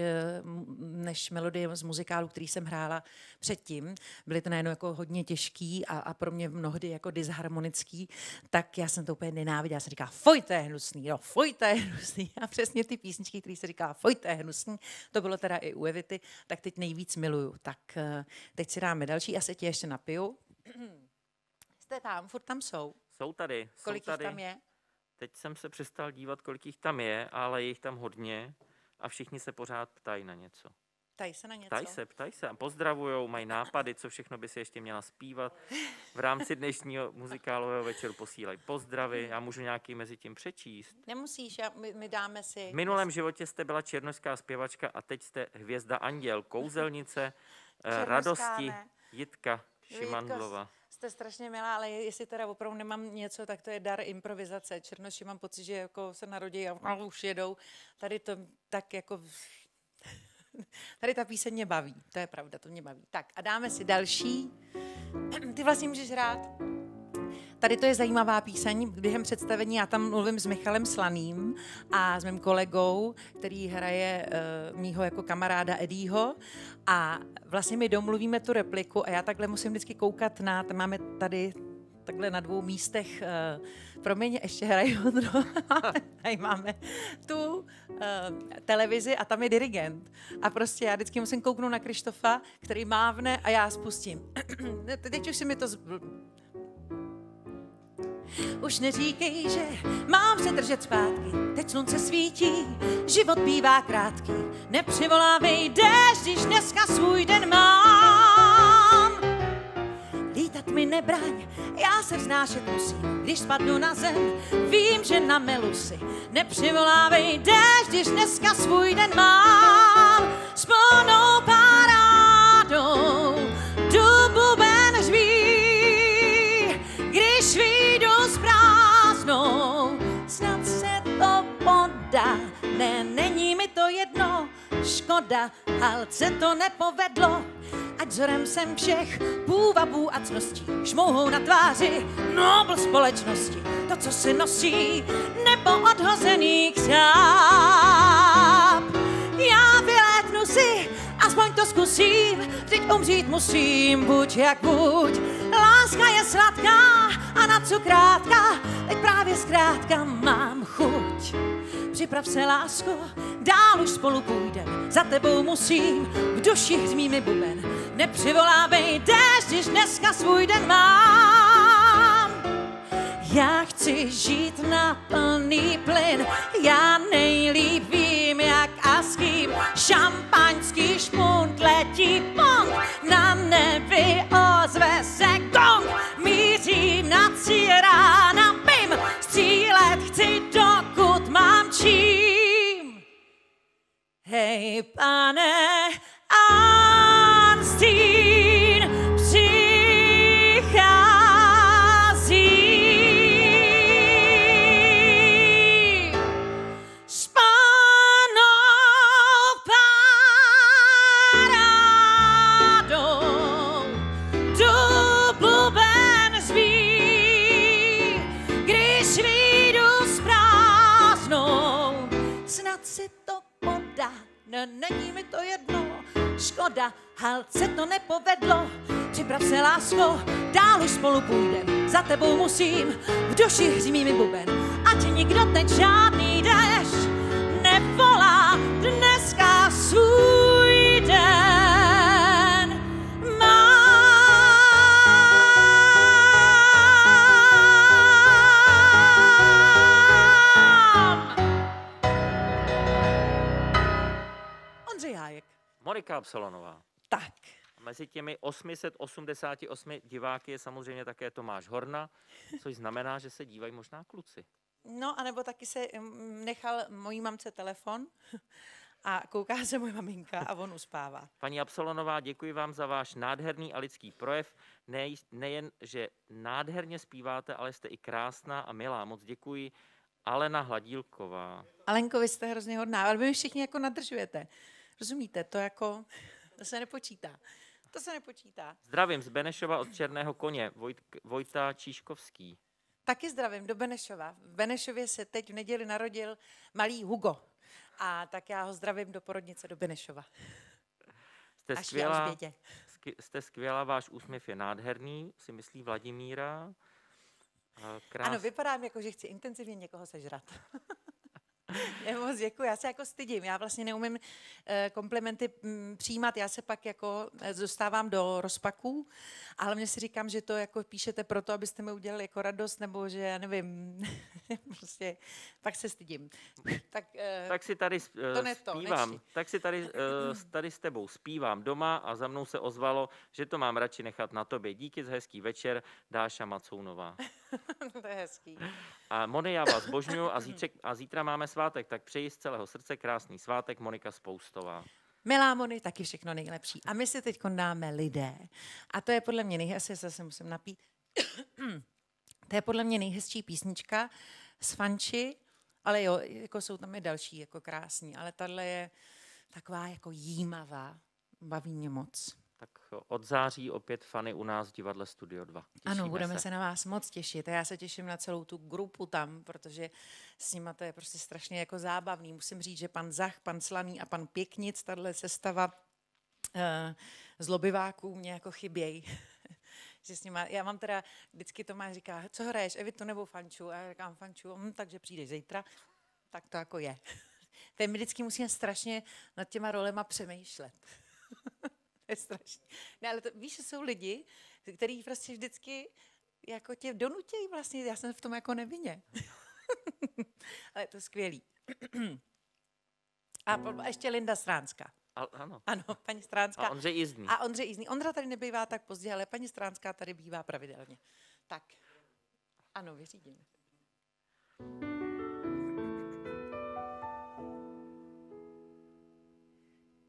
uh, než melodie z muzikálu, který jsem hrála předtím. Byly to najednou jako hodně těžký a, a pro mě mnohdy jako disharmonický, tak já jsem to úplně nenáviděla. Já jsem říkala, foj, to je hnusný, no, foj, to je hnusný. A přesně ty písničky, které se říká, foj, to je hnusný, to bylo teda i u Evity, tak teď nejvíc miluju. Tak uh, teď si dáme další, já se tě ještě napiju. Jste tam, furt tam jsou. Jsou tady. Kolik jsou tady. jich tam je? Teď jsem se přestal dívat, kolik jich tam je, ale je jich tam hodně a všichni se pořád ptají na něco. Ptají se na něco? Ptají se, ptají se a pozdravujou, mají nápady, co všechno by si ještě měla zpívat. V rámci dnešního muzikálového večeru posílají pozdravy, já můžu nějaký mezi tím přečíst. Nemusíš, já, my, my dáme si... V minulém životě jste byla černožská zpěvačka a teď jste hvězda anděl, kouzelnice, eh, radosti, Jitka Šimandlova jste strašně milá, ale jestli teda opravdu nemám něco, tak to je dar improvizace. Černoši mám pocit, že jako se narodí a už jedou. Tady to tak jako... Tady ta píseň mě baví, to je pravda, to mě baví. Tak a dáme si další. Ty vlastně můžeš hrát. Tady to je zajímavá píseň. Během představení já tam mluvím s Michalem Slaným a s mým kolegou, který hraje uh, mýho jako kamaráda Edího a vlastně my domluvíme tu repliku a já takhle musím vždycky koukat na, máme tady takhle na dvou místech, uh, promiň, ještě hrají Ondro, tady máme tu uh, televizi a tam je dirigent. A prostě já vždycky musím kouknout na Krištofa, který mávne a já spustím. Teď už si mi to... Z Už neříkej, že mám se držet zpátky, teď slunce svítí, život bývá krátký. Nepřivolávej déšť, když dneska svůj den mám. Lítat mi nebraň, já se vznášet musím, když spadnu na zem, vím, že na melu si. Nepřivolávej déšť, když dneska svůj den mám. S plnou parádou Ne, není mi to jedno, škoda, halce to nepovedlo. Ať vzorem jsem všech půvabů a cností, šmouhou na tváři nobl společnosti. To, co se nosí, nebo odhozený křáp. Já vylétnu si, aspoň to zkusím, vždyť umřít musím, buď jak buď. Láska je sladká a na co krátka, teď právě zkrátka mám chuť. Připrav se, lásko, dál už spolu půjdem, za tebou musím, v duši hřmí mi buben. Nepřivolávej déšť, když dneska svůj den mám. Já chci žít na plný plyn, já nejlíp vím, jak a s kým. Šampaňský špunt letí pont, na nebi ozve se gong. Míří na cíl rána, bim, střílet chci, dokud mám čím. Hej, pane, Anstín není mi to jedno, škoda, halce to nepovedlo, připrav se lásko, dál už spolu půjdem, za tebou musím, v duši hřmí mi buben, ať nikdo teď žádný déšť nevolá, dneska svůj den Monika Absolonová. Tak, A Mezi těmi 888 diváky je samozřejmě také Tomáš Horna, což znamená, že se dívají možná kluci. no anebo taky se mm, nechal mojí mamce telefon a kouká se moje maminka a on uspává. Paní Absolonová, děkuji vám za váš nádherný a lidský projev. Ne, nejen, že nádherně zpíváte, ale jste i krásná a milá. Moc děkuji. Alena Hladílková. Alenko, vy jste hrozně hodná, ale vy všichni jako nadržujete. Rozumíte, to jako, to se nepočítá. To se nepočítá. Zdravím z Benešova od Černého koně, Vojt, Vojta Číškovský. Taky zdravím do Benešova. V Benešově se teď v neděli narodil malý Hugo. A tak já ho zdravím do porodnice do Benešova. Jste Až skvělá, jste skvělá, váš úsměv je nádherný, si myslí Vladimíra. Krás... Ano, vypadám jako, že chci intenzivně někoho sežrat. Já moc děkuji, já se jako stydím, já vlastně neumím eh, komplimenty mm, přijímat, já se pak jako eh, dostávám do rozpaků, ale hlavně si říkám, že to jako píšete proto, abyste mi udělali jako radost, nebo že já nevím, prostě pak se stydím. Tak, eh, Tak si tady to ne to, zpívám, nečti. tak si tady, s- tady s tebou zpívám doma a za mnou se ozvalo, že to mám radši nechat na tobě. Díky za hezký večer, Dáša Macounová. to je hezký. A Moni, já vás božňuju a, zítřek, a zítra máme svátek, tak přeji z celého srdce krásný svátek, Monika Spoustová. Milá Moni, taky všechno nejlepší. A my si teď dáme lidé. A to je podle mě nejhezčí, já se zase musím napít. to je podle mě nejhezčí písnička z Fanči, ale jo, jako jsou tam i další jako krásní, ale tahle je taková jako jímavá. Baví mě moc. Tak od září opět fany u nás v divadle Studio 2. ano, Těšíme budeme se. na vás moc těšit. Já se těším na celou tu grupu tam, protože s nima to je prostě strašně jako zábavný. Musím říct, že pan Zach, pan Slaný a pan Pěknic, tahle sestava uh, z lobiváků mě jako chybějí. že s nima, já mám teda, vždycky Tomáš říká, co hraješ, Evitu nebo Fanču? A já říkám Fanču, hm, takže přijdeš zítra. Tak to jako je. Teď my vždycky musíme strašně nad těma rolema přemýšlet. to je strašně. Ne, ale to, víš, že jsou lidi, kteří prostě vždycky jako tě donutějí vlastně, já jsem v tom jako nevině. Ale je to skvělý. A po- ještě Linda Stránská. A, ano. Ano, paní Stránská. A Ondřej Jízdný. A Ondřej Jízdný. Ondra tady nebývá tak pozdě, ale paní Stránská tady bývá pravidelně. Tak. Ano, vyřídíme.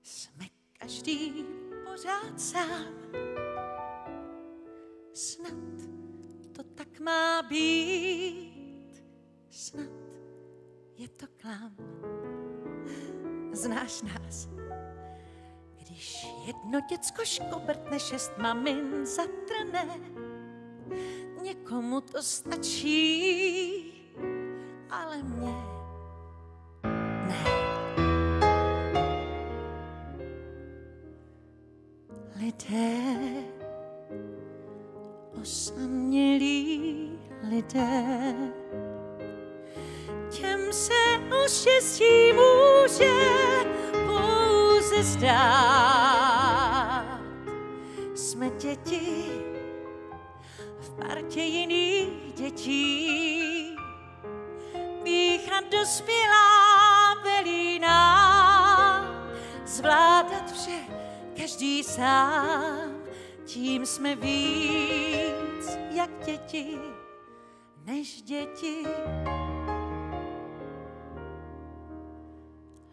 Jsme každý pořád sám. Snad to tak má být. Snad je to klam. Znáš nás. Když jedno děcko škobrtne, šest mamin zatrne, někomu to stačí, ale mně Lidé, osamělí lidé, těm se o štěstí může pouze zdát. Jsme děti v partě jiných dětí. Píchat dospělá každý sám. Tím jsme víc jak děti, než děti.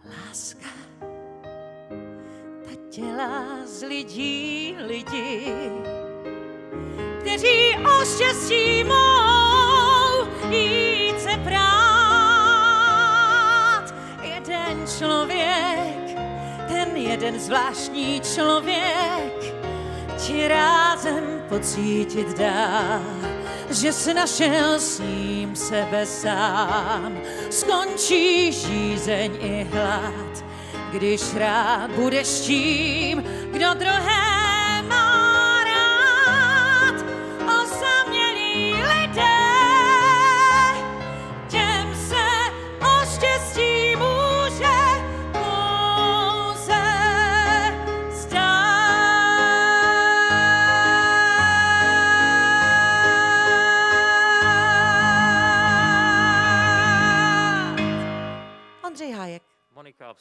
Láska, ta dělá z lidí lidi, kteří o štěstí mohou jít se prát. Jeden zvláštní člověk, ti rázem pocítit dá, že jsi našel s ním sebe sám. Skončí žízeň i hlad, když rád budeš tím, kdo druhé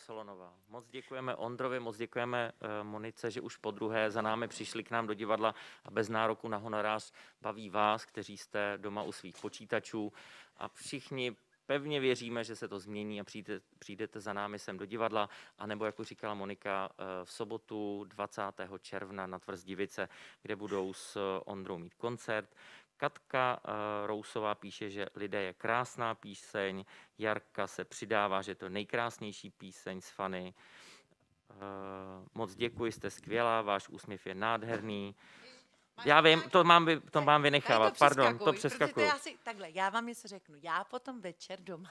Absolonová. Moc děkujeme Ondrovi, moc děkujeme eh, Monice, že už po druhé za námi přišli k nám do divadla a bez nároku na honorář baví vás, kteří jste doma u svých počítačů a všichni pevně věříme, že se to změní a přijde, přijdete za námi sem do divadla, anebo, jak už říkala Monika, eh, v sobotu 20. června na Tvrz Divice, kde budou s Ondrou mít koncert. Katka uh, Rousová píše, že Lidé je krásná píseň, Jarka se přidává, že je to nejkrásnější píseň z Fany. Uh, moc děkuji, jste skvělá, váš úsměv je nádherný. Já vím, to mám, vy, to mám vynechávat, pardon, to přeskakuju. to já si, takhle, já vám něco řeknu. Já potom večer doma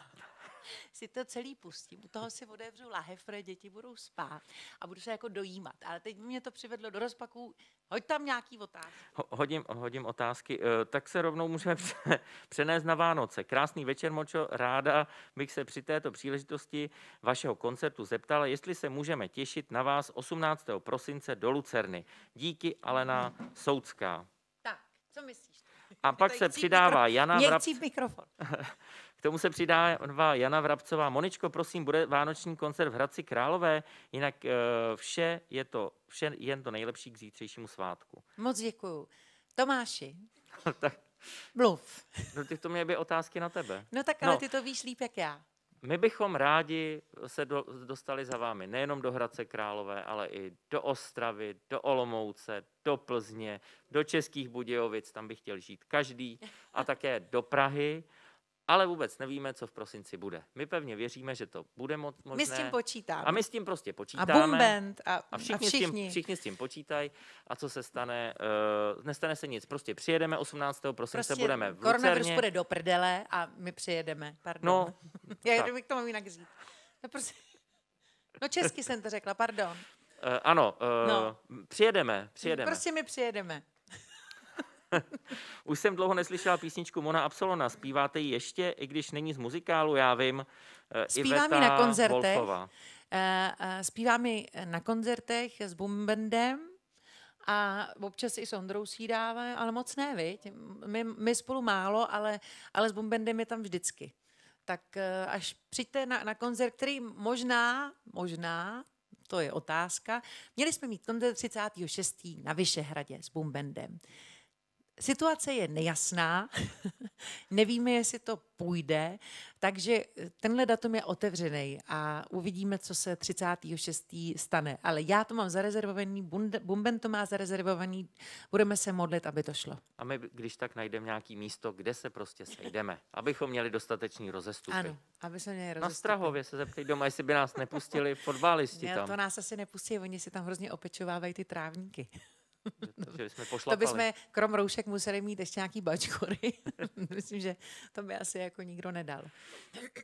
si to celý pustím, u toho si otevřu lahev, protože děti budou spát a budu se jako dojímat. Ale teď mě to přivedlo do rozpaků, hoď tam nějaký otázky. Ho- Hodím, hodím otázky, Eh, tak se rovnou můžeme pře- přenést na Vánoce. Krásný večer, Močo, ráda bych se při této příležitosti vašeho koncertu zeptala, jestli se můžeme těšit na vás 18. prosince do Lucerny. Díky, Alena Soucká. Tak, co myslíš? A pak se přidává mikro- Jana Mě Vrab... chcíp mikrofon. K tomu se přidává Jana Vrabcová. Moničko, prosím, bude vánoční koncert v Hradci Králové, jinak eh, vše je to, vše jen to nejlepší k zítřejšímu svátku. Moc děkuju. Tomáši, tak, mluv. no, ty to měly by otázky na tebe. No tak ale No. ty to víš líp jak já. My bychom rádi se do, dostali za vámi nejenom do Hradce Králové, ale i do Ostravy, do Olomouce, do Plzně, do Českých Budějovic, tam bych chtěl žít každý, a také do Prahy, ale vůbec nevíme, co v prosinci bude. My pevně věříme, že to bude mo- možné. My s tím počítáme. a my s tím prostě a počítáme. boom band a, A všichni, a S tím, všichni. všichni s tím počítají. A co se stane? Uh, nestane se nic. Prostě přijedeme 18. prosince, Prostě budeme v koronavirus Lucerně. půjde do prdele a my přijedeme. Pardon. No, Já tak. kdybych to mám jinak říct. No, prostě... no česky jsem to řekla, pardon. Uh, ano, uh, No. přijedeme, přijedeme. Prostě my přijedeme. Už jsem dlouho neslyšela písničku Mona Absolona. Zpíváte ji ještě, i když není z muzikálu, já vím. eh, Zpívám ji Iveta na koncertech. Wolfová. Uh, uh, zpívám ji na koncertech s boom bandem a občas i s Ondrou si dáme, ale moc ne, viď? My, my spolu málo, ale, ale s Bumbendem je tam vždycky. Tak eh, až přijďte na, na koncert, který možná, možná, to je otázka, měli jsme mít koncert 36. na Vyšehradě s Bumbendem. Situace je nejasná, nevíme, jestli to půjde, takže tenhle datum je otevřený a uvidíme, co se 36. stane. Ale já to mám zarezervovaný, Bumben to má zarezervovaný, budeme se modlit, aby to šlo. A my, když tak najdeme nějaký místo, kde se prostě sejdeme, abychom měli dostatečný rozestupy. Ano, aby se měli rozestupy. Na Strahově se zeptej doma, jestli by nás nepustili fotbalisti tam. To nás asi nepustí, oni si tam hrozně opečovávají ty trávníky. že bychom To bychom krom roušek museli mít ještě nějaký bačkory. Myslím, že to by asi jako nikdo nedal.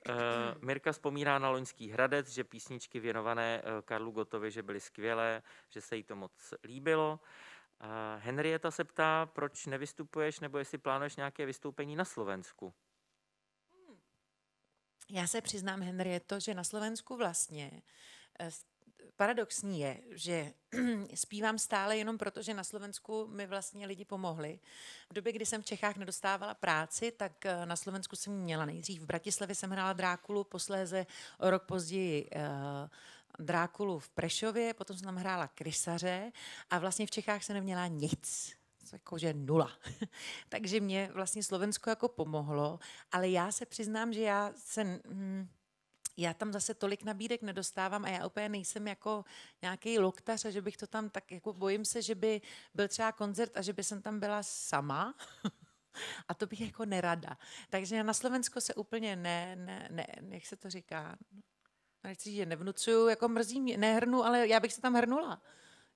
Uh, Mirka vzpomíná na Loňský Hradec, že písničky věnované uh, Karlu Gotovi, že byly skvělé, že se jí to moc líbilo. Uh, Henrieta se ptá, proč nevystupuješ, nebo jestli plánuješ nějaké vystoupení na Slovensku. Hmm. Já se přiznám, Henrieto, že na Slovensku vlastně paradoxní je, že zpívám stále jenom proto, že na Slovensku mi vlastně lidi pomohli. V době, kdy jsem v Čechách nedostávala práci, tak eh, na Slovensku jsem měla nejdřív. V Bratislavě jsem hrála Drákulu, posléze rok později uh, Drákulu v Prešově, potom jsem tam hrála Krysaře a vlastně v Čechách jsem neměla nic jakože nula. Takže mě vlastně Slovensko jako pomohlo, ale já se přiznám, že já se, hm, já tam zase tolik nabídek nedostávám a já úplně nejsem jako nějaký loktař a že bych to tam tak jako bojím se, že by byl třeba koncert a že by jsem tam byla sama. a to bych jako nerada. Takže na Slovensko se úplně ne, ne, ne jak se to říká, nechci, že nevnucuju, jako mrzí mě, nehrnu, ale já bych se tam hrnula.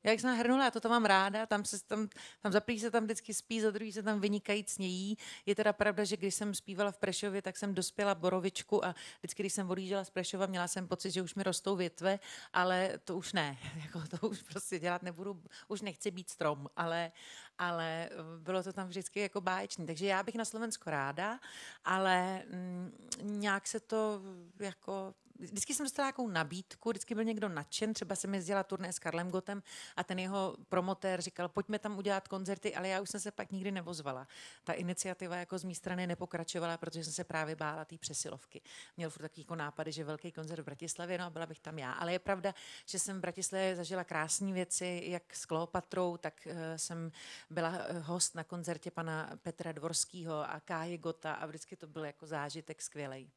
Já jsem hrnula, já to tam mám ráda, tam, se, tam, tam za se tam vždycky spí, za druhý se tam vynikají snějí. Je teda pravda, že když jsem zpívala v Prešově, tak jsem dospěla borovičku a vždycky, když jsem odjížděla z Prešova, měla jsem pocit, že už mi rostou větve, ale to už ne, jako to už prostě dělat nebudu, už nechci být strom, ale, ale bylo to tam vždycky jako báječný. Takže já bych na Slovensko ráda, ale mm, nějak se to jako vždycky jsem dostala nějakou nabídku, vždycky byl někdo nadšen, třeba jsem jezdila turné s Karlem Gotem a ten jeho promotér říkal, pojďme tam udělat koncerty, ale já už jsem se pak nikdy nevozvala. Ta iniciativa jako z mé strany nepokračovala, protože jsem se právě bála té přesilovky. Měl furt takový jako nápady, že velký koncert v Bratislavě, no a byla bych tam já. Ale je pravda, že jsem v Bratislavě zažila krásné věci, jak s Kleopatrou, tak uh, jsem byla eh, host na koncertě pana Petra Dvorského a Káje Gota a vždycky to byl jako zážitek skvělý.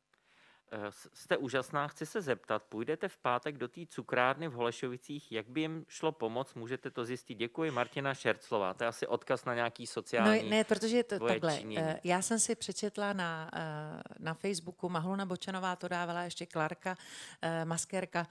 Eh, jste úžasná, chci se zeptat, půjdete v pátek do té cukrárny v Holešovicích, jak by jim šlo pomoct, můžete to zjistit. Děkuji, Martina Šerclová, to je asi odkaz na nějaký sociální No ne, protože to takhle, činění. já jsem si přečetla na, eh, na Facebooku, Mahluna Bočanová to dávala, ještě Klarka, eh, Maskerka,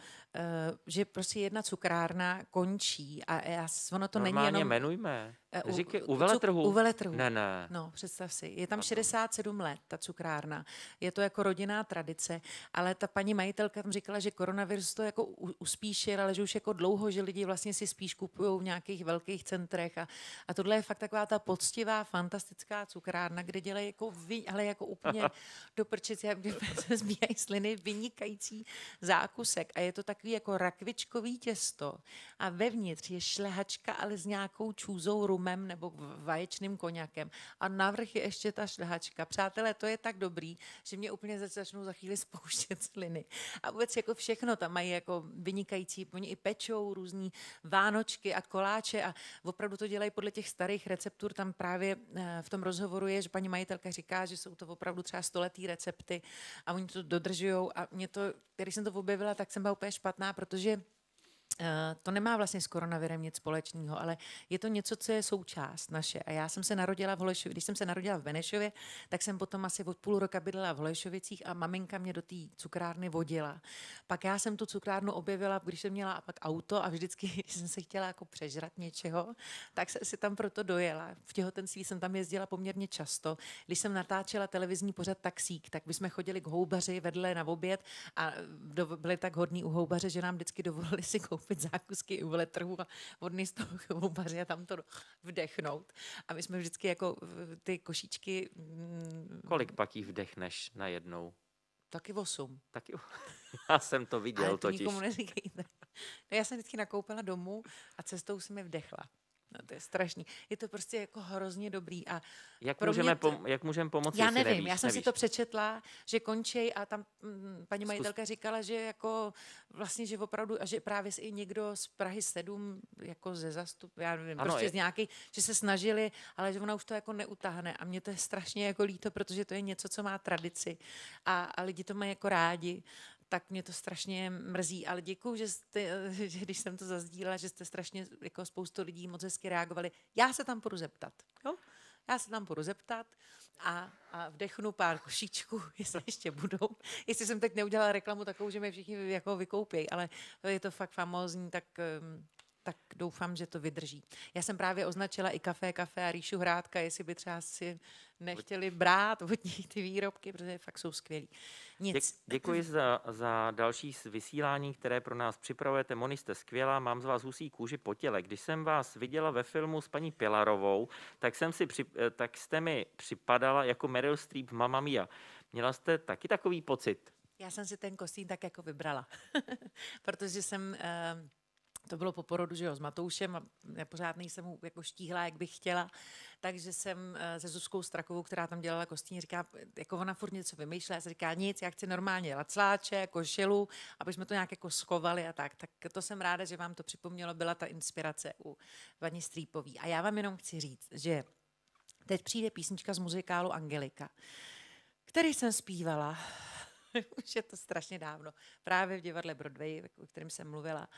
že prostě jedna cukrárna končí a já, ono to Normálně není jenom... jmenujme. U, Říky, u veletrhu? U veletrhu. Ne, ne. No, představ si. Je tam 67 let, ta cukrárna. Je to jako rodinná tradice, ale ta paní majitelka tam říkala, že koronavirus to jako uspíšil, ale že už jako dlouho, že lidi vlastně si spíš kupují v nějakých velkých centrech a, a tohle je fakt taková ta poctivá, fantastická cukrárna, kde dělají jako vy, ale jako úplně do prčic, se zbíjají sliny, vynikající zákusek a je to takový jako rakvičkový těsto a vevnitř je šlehačka, ale s nějakou čůzou rum rumem nebo vaječným koněkem. A navrch je ještě ta šlehačka. Přátelé, to je tak dobrý, že mě úplně začnou za chvíli spouštět sliny. A vůbec jako všechno tam mají jako vynikající, oni i pečou různý vánočky a koláče a opravdu to dělají podle těch starých receptur. Tam právě eh, v tom rozhovoru je, že paní majitelka říká, že jsou to opravdu třeba stoletý recepty a oni to dodržují a mě to, když jsem to objevila, tak jsem byla úplně špatná, protože to nemá vlastně s koronavirem nic společného, ale je to něco, co je součást naše. A já jsem se narodila v Holešovicích, když jsem se narodila v Benešově, tak jsem potom asi od půl roka bydlela v Holešovicích a maminka mě do té cukrárny vodila. Pak já jsem tu cukrárnu objevila, když jsem měla pak auto a vždycky, když jsem se chtěla jako přežrat něčeho, tak se si tam proto dojela. V těhotenství jsem tam jezdila poměrně často. Když jsem natáčela televizní pořad Taxík, tak bychom chodili k houbaři vedle na oběd a byli tak hodní u houbaře, že nám vždycky dovolili si koupit koupit zákusky u veletrhu a odnést to k a tam to vdechnout. A my jsme vždycky jako ty košíčky... Mm, Kolik pak jich vdechneš najednou? Taky osm. Taky, já jsem to viděl Ale to totiž. nikomu neříkejte. No já jsem vždycky nakoupila domů a cestou jsem je vdechla. No, to je strašný. Je to prostě jako hrozně dobrý. A Jak pro můžeme, to- pom- jak můžeme pomoci, já nevím, nevíš, já jsem si nevíš? to přečetla, že končí a tam mm, paní Zkus- majitelka říkala, že jako vlastně, že opravdu, a že právě i někdo z Prahy 7, jako ze zastup, já nevím, Ano, prostě je- z nějaký, že se snažili, ale že ona už to jako neutáhne a mě to je strašně jako líto, protože to je něco, co má tradici a, a lidi to mají jako rádi tak mě to strašně mrzí, ale děkuji, že, jste, že když jsem to zazdílela, že jste strašně jako spoustu lidí moc hezky reagovali. Já se tam půjdu zeptat. Jo? Já se tam půjdu zeptat a, a vdechnu pár košíčků, jestli ještě budou. Jestli jsem teď neudělala reklamu takovou, že mě všichni jako vykoupějí, ale je to fakt famózní, tak, um, tak doufám, že to vydrží. Já jsem právě označila i kafe, kafe a Ríšu Hrádka, jestli by třeba si nechtěli brát od nich ty výrobky, protože fakt jsou skvělí. Nic. Děk, děkuji za, za další vysílání, které pro nás připravujete. Moni, jste skvělá, mám z vás husí kůži po těle. Když jsem vás viděla ve filmu s paní Pilarovou, tak, jsem si při, eh, tak jste mi připadala jako Meryl Streep v Mamma Mia. Měla jste taky takový pocit? Já jsem si ten kostým tak jako vybrala, protože jsem, eh, to bylo po porodu, že jo, s Matoušem a pořád nejsem jako štíhla, jak bych chtěla, takže jsem eh, se Zuzkou Strakovou, která tam dělala kostým, říká, jako ona furt něco vymýšlela, já říká, nic, já chci normálně lacláče, košelu, aby jsme to nějak jako schovali a tak. Tak to jsem ráda, že vám to připomnělo, byla ta inspirace u paní Strýpový. A já vám jenom chci říct, že teď přijde písnička z muzikálu Angelika, který jsem zpívala už je to strašně dávno, právě v divadle Broadway, o kterém jsem mluvila.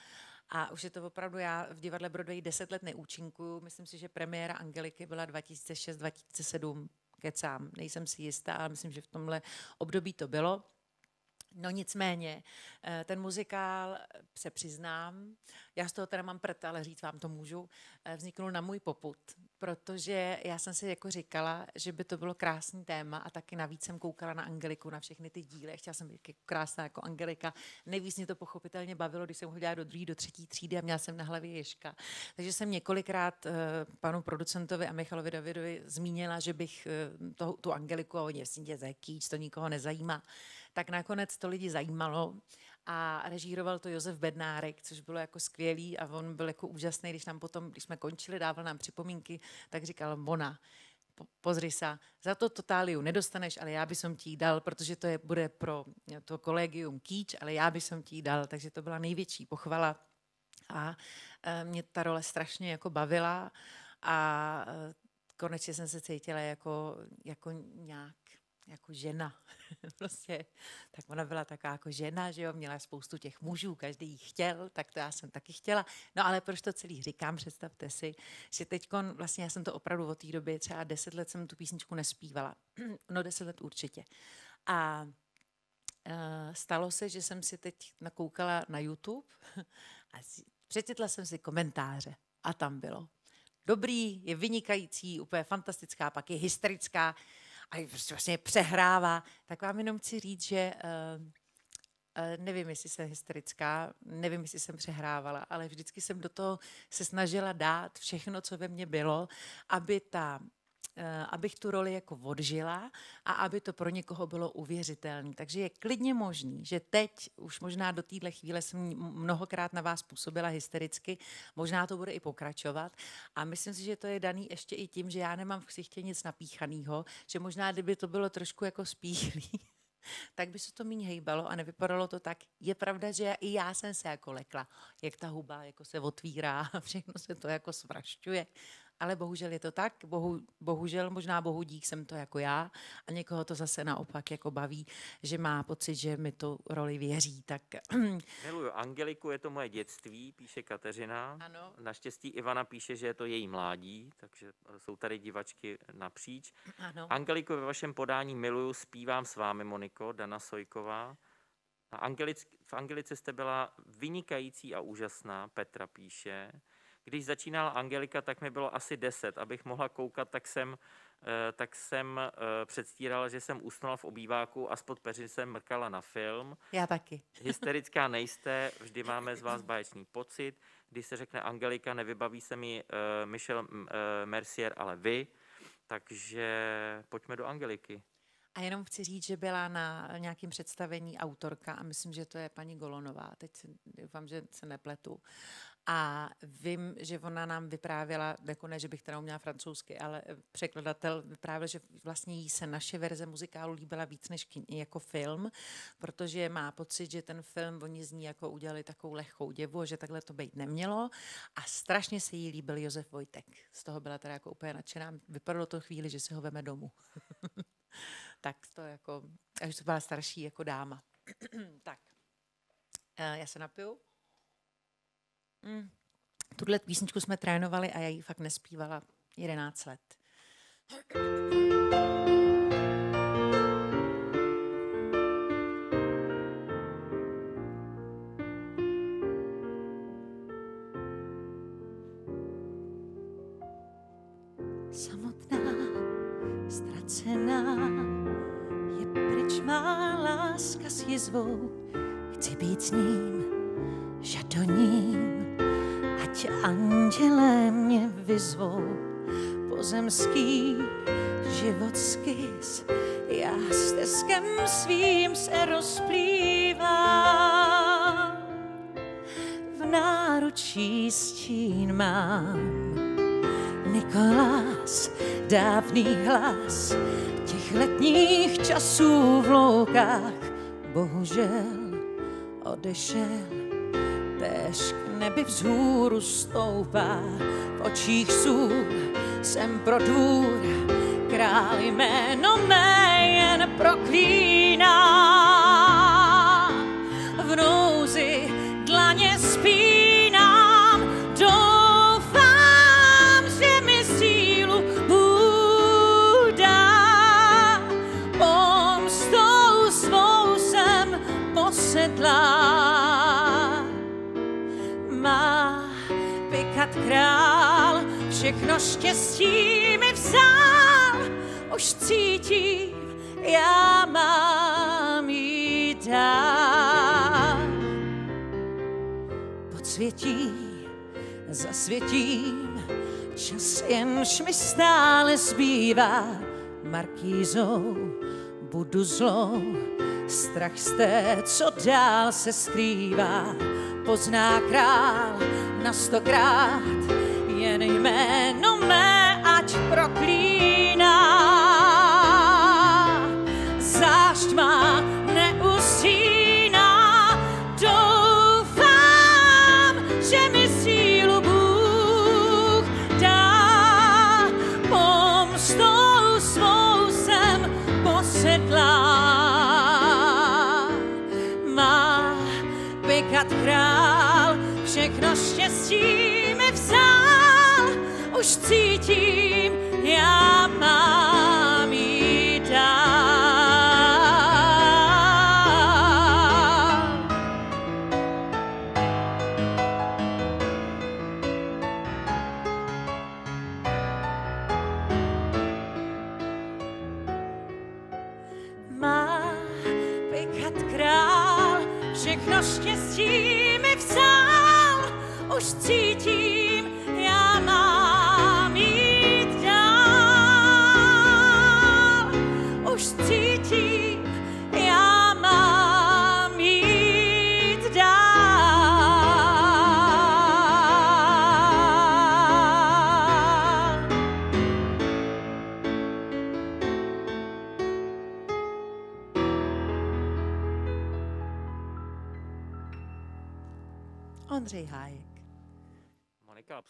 A už je to opravdu, já v divadle Broadway deset let neúčinkuju. Myslím si, že premiéra Angeliky byla 2006-2007, kecám, nejsem si jistá, ale myslím, že v tomhle období to bylo. No nicméně, eh, ten muzikál, eh, se přiznám, já z toho teda mám prd, ale říct vám to můžu, eh, vzniknul na můj poput, protože já jsem si jako říkala, že by to bylo krásný téma a taky navíc jsem koukala na Angeliku, na všechny ty díly, chtěla jsem být jako krásná jako Angelika. Nejvíc mě to pochopitelně bavilo, když jsem chodila do druhé, do třetí třídy a měla jsem na hlavě ježka. Takže jsem několikrát panu producentovi a Michalovi Davidovi zmínila, že bych to, tu Angeliku, a oni vlastně zakýč, to nikoho nezajímá tak nakonec to lidi zajímalo a režíroval to Josef Bednárek, což bylo jako skvělý a on byl jako úžasný, když nám potom, když jsme končili, dával nám připomínky, tak říkal, Mona, po- pozri se, za to totáliu nedostaneš, ale já bych ti dal, protože to je, bude pro to kolegium kýč, ale já bych ti dal, takže to byla největší pochvala a e, mě ta role strašně jako bavila a e, konečně jsem se cítila jako, jako nějak jako žena. prostě, tak ona byla taková jako žena, že jo, měla spoustu těch mužů, každý jí chtěl, tak to já jsem taky chtěla. No ale proč to celý říkám, představte si, že teď vlastně já jsem to opravdu od té doby, třeba deset let jsem tu písničku nespívala. no deset let určitě. A Uh, stalo se, že jsem si teď nakoukala na YouTube a přečetla jsem si komentáře a tam bylo. Dobrý, je vynikající, úplně fantastická, pak je hysterická a prostě vlastně přehrává. Tak vám jenom chci říct, že uh, uh, nevím, jestli jsem hysterická, nevím, jestli jsem přehrávala, ale vždycky jsem do toho se snažila dát všechno, co ve mně bylo, aby ta eh, abych tu roli jako odžila a aby to pro někoho bylo uvěřitelné. Takže je klidně možný, že teď, už možná do téhle chvíle jsem mnohokrát na vás působila hystericky, možná to bude i pokračovat a myslím si, že to je daný ještě i tím, že já nemám v ksichtě nic napíchaného, že možná kdyby to bylo trošku jako spíchlý, tak by se to méně hejbalo a nevypadalo to tak. Je pravda, že i já jsem se jako lekla, jak ta huba jako se otvírá a všechno se to jako svrašťuje. Ale bohužel je to tak, bohu, bohužel možná bohu dík jsem to jako já a někoho to zase naopak jako baví, že má pocit, že mi tu roli věří. Tak Miluju Angeliku, je to moje dětství, píše Kateřina. ano, Naštěstí Ivana píše, že je to její mládí, takže eh, jsou tady divačky napříč. ano. Angeliku, ve vašem podání miluju, zpívám s vámi, Moniko, Dana Sojková. A Angelic, v Angelice jste byla vynikající a úžasná, Petra píše. Když začínala Angelika, tak mi bylo asi 10. Abych mohla koukat, tak jsem, eh, tak jsem eh, předstírala, že jsem usnula v obýváku a spod peřin jsem mrkala na film. Já taky. Hysterická nejste, vždy máme z vás báječný pocit. Když se řekne Angelika, nevybaví se mi uh, Michel Mercier, ale vy. Takže pojďme do Angeliky. A jenom chci říct, že byla na nějakém představení autorka a myslím, že to je paní Golonová, teď doufám, že se nepletu. A vím, že ona nám vyprávěla, jako ne, že bych teda uměla francouzsky, ale eh, překladatel vyprávěl, že vlastně jí se naše verze muzikálu líbila víc než jako film, protože má pocit, že ten film oni z ní jako udělali takovou lehkou děvu, že takhle to být nemělo. A strašně se jí líbil Josef Vojtek. Z toho byla teda jako úplně nadšená. Vypadalo to chvíli, že si ho veme domů. tak to jako, až to byla starší jako dáma. tak, eh, já se napiju. Mm. Tuhle písničku jsme trénovali a já ji fakt nespívala 11 let. Samotná, ztracená, je pryč má láska s jizvou. Chci být s ním, žadoním, ať andělé mě vyzvou, pozemský život skys, já stezkem svým se rozplývám. V náručí stín mám. Nikolás, dávný hlas těch letních časů v loukách, bohužel odešel též nebi vzhůru stoupá, v očích sůl jsem pro dvůr, král jméno mé jen proklíná. Zasvětím, čas jenž mi stále zbývá, markízou budu zlou, strach z té, co dál se skrývá. Pozná král na stokrát, jen jméno mé ať proklíná.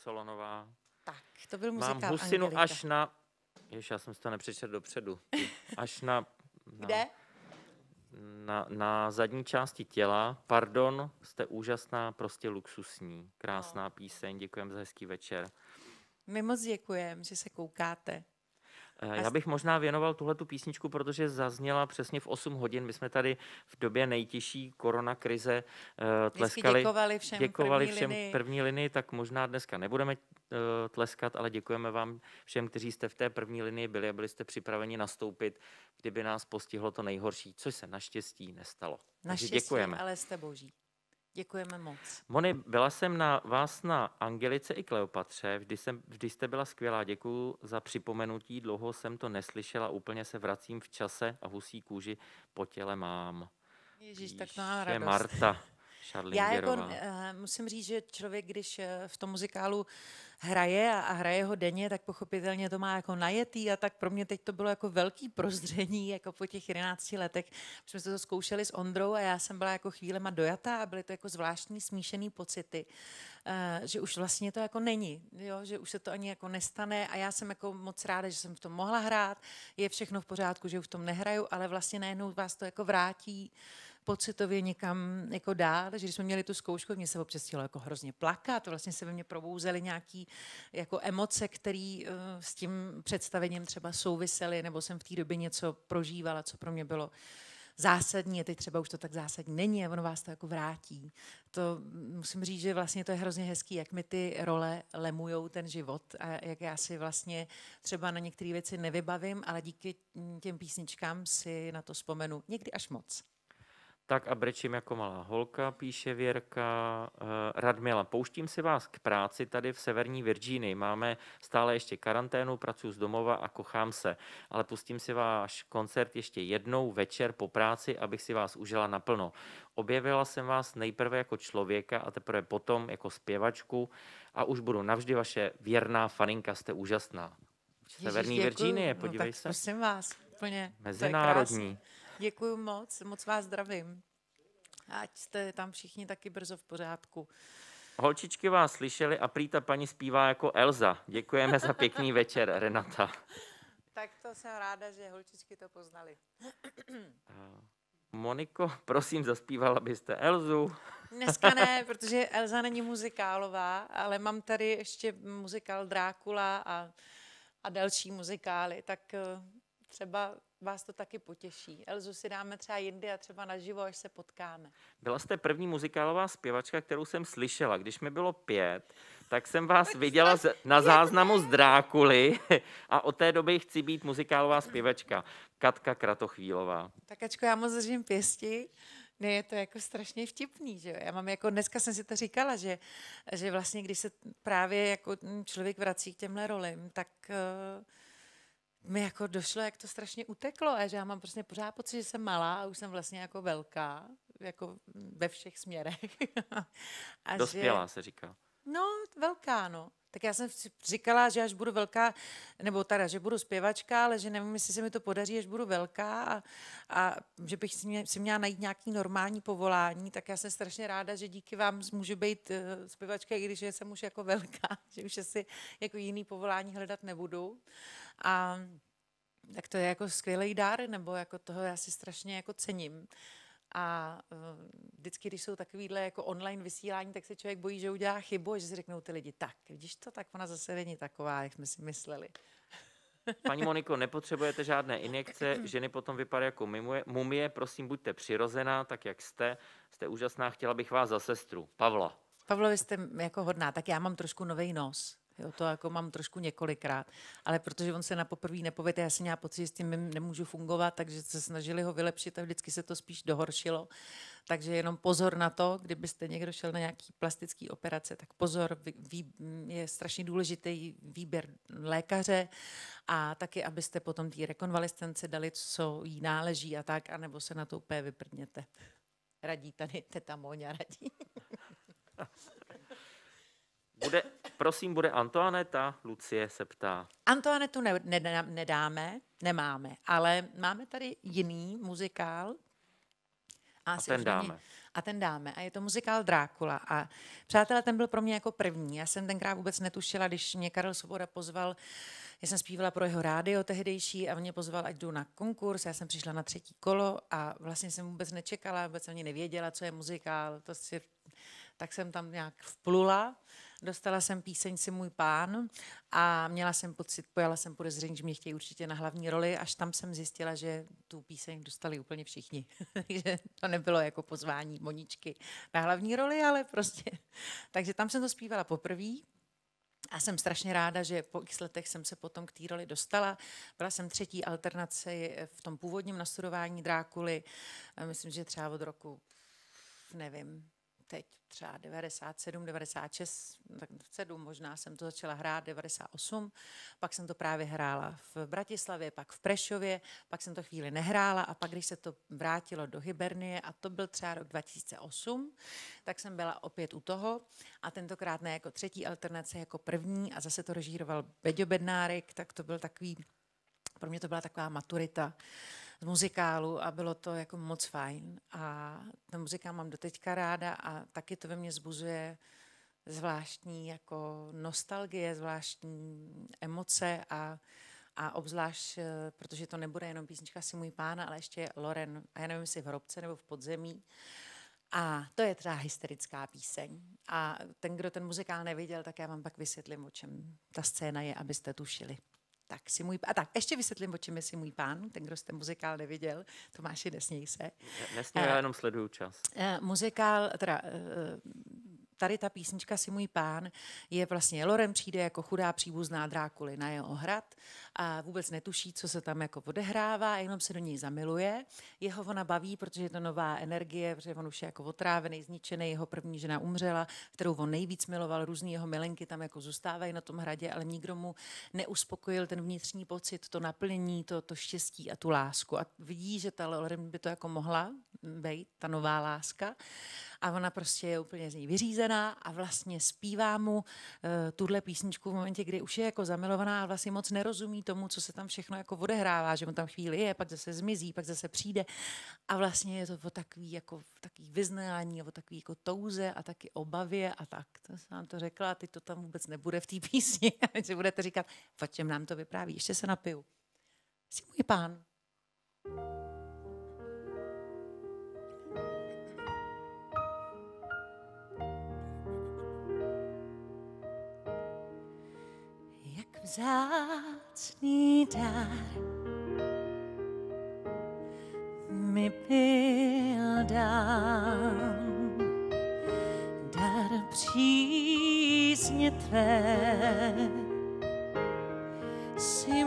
Monika Absolonová. Tak, to byl Mám muzikál husinu Angelika. až na... Jež, já jsem si to nepřečetl dopředu. Až na... na Kde? Na, na zadní části těla. Pardon, jste úžasná, prostě luxusní. Krásná No. píseň, děkujeme za hezký večer. My moc děkujeme, že se koukáte. Eh, Já bych možná věnoval tuhle tu písničku, protože zazněla přesně v 8 hodin. My jsme tady v době nejtěžší koronakrize uh, Vždycky tleskali. děkovali všem děkovali první všem linii. první linii, tak možná dneska nebudeme uh, tleskat, ale děkujeme vám všem, kteří jste v té první linii byli a byli jste připraveni nastoupit, kdyby nás postihlo to nejhorší, což se naštěstí nestalo. Takže Naštěstí, děkujeme. ale jste boží. Děkujeme moc. Moni, byla jsem na vás na Angelice i Kleopatře, vždy, jsem, vždy jste byla skvělá, děkuji za připomenutí, dlouho jsem to neslyšela, úplně se vracím v čase a husí kůži po těle mám. Ježíš, tak to mám Píše radost. Marta, Já jako uh, musím říct, že člověk, když uh, v tom muzikálu hraje a, a hraje ho denně, tak pochopitelně to má jako najetý a tak pro mě teď to bylo jako velký prozření, jako po těch 11 letech. Jsme se to zkoušeli s Ondrou a já jsem byla jako chvílema dojatá a byly to jako zvláštní smíšený pocity, uh, že už vlastně to jako není, jo? že už se to ani jako nestane a já jsem jako moc ráda, že jsem v tom mohla hrát, je všechno v pořádku, že už v tom nehraju, ale vlastně najednou vás to jako vrátí pocitově někam jako dál, takže když jsme měli tu zkoušku, mě se občas chtělo jako hrozně plakat, vlastně se ve mně probouzely nějaké jako emoce, které uh, s tím představením třeba souvisely, nebo jsem v té době něco prožívala, co pro mě bylo zásadní, a teď třeba už to tak zásadní není a ono vás to jako vrátí. To musím říct, že vlastně to je hrozně hezký, jak mi ty role lemujou ten život a jak já si vlastně třeba na některé věci nevybavím, ale díky těm písničkám si na to vzpomenu někdy až moc. Tak a brečím jako malá holka, píše Věrka. Uh, Radmila, pouštím si vás k práci tady v severní Virginii. Máme stále ještě karanténu, pracuji z domova a kochám se. Ale pustím si váš koncert ještě jednou večer po práci, abych si vás užila naplno. Objevila jsem vás nejprve jako člověka a teprve potom jako zpěvačku a už budu navždy vaše věrná faninka, jste úžasná. Severní Virginie, no podívej no, tak se. Prosím vás, úplně. Mezinárodní. Děkuji moc, moc vás zdravím. Ať jste tam všichni taky brzo v pořádku. Holčičky vás slyšeli a prý ta paní zpívá jako Elza. Děkujeme za pěkný večer, Renata. Tak to jsem ráda, že holčičky to poznali. Moniko, prosím, zaspívala byste Elzu. Dneska ne, protože Elza není muzikálová, ale mám tady ještě muzikál Drákula a, a další muzikály, tak eh, třeba vás to taky potěší. Elzu si dáme třeba jindy a třeba naživo, až se potkáme. Byla jste první muzikálová zpěvačka, kterou jsem slyšela. Když mi bylo pět, tak jsem vás tak viděla na záznamu z Drákuly a od té doby chci být muzikálová zpěvačka. Katka Kratochvílová. Tak Ačko, já moc držím pěsti. Ne, je to jako strašně vtipný, že jo? Já mám jako, dneska jsem si to říkala, že, že vlastně, když se právě jako člověk vrací k těmhle rolím, tak uh, mi jako došlo, jak to strašně uteklo a že já mám prostě pořád pocit, že jsem malá a už jsem vlastně jako velká, jako ve všech směrech. a Dospělá že, se říká. No, velká, no. Tak já jsem říkala, že až budu velká, nebo teda, že budu zpěvačka, ale že nevím, jestli se mi to podaří, až budu velká a, a že bych si, mě, si měla najít nějaký normální povolání, tak já jsem strašně ráda, že díky vám můžu být uh, zpěvačka, i když jsem už jako velká, že už asi jako jiný povolání hledat nebudu. A tak to je jako skvělý dár, nebo jako toho já si strašně jako cením. A uh, vždycky, když jsou takovýhle jako online vysílání, tak se člověk bojí, že udělá chybu a že si řeknou ty lidi, tak, vidíš to, tak ona zase není taková, jak jsme si mysleli. Paní Moniko, nepotřebujete žádné injekce, ženy potom vypadají jako mumie, mumie, prosím, buďte přirozená, tak jak jste, jste úžasná, chtěla bych vás za sestru. Pavla. Pavlo, vy jste jako hodná, tak já mám trošku nový nos. Jo, to jako mám trošku několikrát, ale protože on se na poprvé nepovede, já si měla pocit, že s tím nemůžu fungovat, takže se snažili ho vylepšit a vždycky se to spíš dohoršilo. Takže jenom pozor na to, kdybyste někdo šel na nějaký plastický operace, tak pozor, vý, je strašně důležitý výběr lékaře a taky, abyste potom té rekonvalescence dali, co jí náleží a tak, anebo se na to úplně vyprdněte. Radí tady teta Moňa, radí. Bude, prosím, bude Antoaneta? Lucie se ptá. Antoanetu ne, ne, nedáme, nemáme, ale máme tady jiný muzikál. A, a ten dáme. A ten dáme. A je to muzikál Drákula. A přátelé, ten byl pro mě jako první. Já jsem tenkrát vůbec netušila, když mě Karel Svoboda pozval, já jsem zpívala pro jeho rádio tehdejší a mě pozval, ať jdu na konkurs. Já jsem přišla na třetí kolo a vlastně jsem vůbec nečekala, vůbec ani nevěděla, co je muzikál. To si, tak jsem tam nějak vplula Dostala jsem píseň Si můj pán a měla jsem pocit, pojala jsem podezření, že mě chtějí určitě na hlavní roli, až tam jsem zjistila, že tu píseň dostali úplně všichni. Takže to nebylo jako pozvání Moničky na hlavní roli, ale prostě. Takže tam jsem to zpívala poprvé. A jsem strašně ráda, že po x letech jsem se potom k té roli dostala. Byla jsem třetí alternace v tom původním nastudování Drákuly. Myslím, že třeba od roku, nevím, teď třeba 97, 96, tak 7 možná jsem to začala hrát, 98, pak jsem to právě hrála v Bratislavě, pak v Prešově, pak jsem to chvíli nehrála a pak, když se to vrátilo do Hibernie a to byl třeba rok 2008, tak jsem byla opět u toho a tentokrát ne jako třetí alternace, jako první a zase to režíroval Beďo Bednárek, tak to byl takový, pro mě to byla taková maturita, z muzikálu a bylo to jako moc fajn. A ten muzikál mám doteďka ráda a taky to ve mně zbuzuje zvláštní jako nostalgie, zvláštní emoce a, a obzvlášť, eh, protože to nebude jenom písnička si můj pána, ale ještě Loren, a já nevím, jestli v hrobce nebo v podzemí. A to je třeba hysterická píseň. A ten, kdo ten muzikál neviděl, tak já vám pak vysvětlím, o čem ta scéna je, abyste tušili. Tak si můj, a tak ještě vysvětlím, o čem je si můj pán, ten, kdo jste muzikál neviděl, Tomáši, nesněj se. Nesněj, já jenom sleduju čas. Uh, muzikál, teda uh, tady ta písnička si můj pán je vlastně, Lorem přijde jako chudá příbuzná Drákuly na jeho hrad a vůbec netuší, co se tam jako odehrává, jenom se do něj zamiluje. Jeho ona baví, protože je to nová energie, protože on už je jako otrávený, zničený, jeho první žena umřela, kterou on nejvíc miloval, různý jeho milenky tam jako zůstávají na tom hradě, ale nikdo mu neuspokojil ten vnitřní pocit, to naplnění, to, to štěstí a tu lásku. A vidí, že ta Lorem by to jako mohla být, ta nová láska a ona prostě je úplně z ní vyřízená a vlastně zpívá mu uh, tuhle písničku v momentě, kdy už je jako zamilovaná a vlastně moc nerozumí tomu, co se tam všechno jako odehrává, že mu tam chvíli je, pak zase zmizí, pak zase přijde a vlastně je to o takový jako takový vyznání, o takový jako touze a taky obavě a tak. To jsem vám to řekla a teď to tam vůbec nebude v té písni. A si budete říkat, o čem nám to vypráví, ještě se napiju. Jsi můj pán. Vzácný dar mi byl dán. Dar přízně tvé si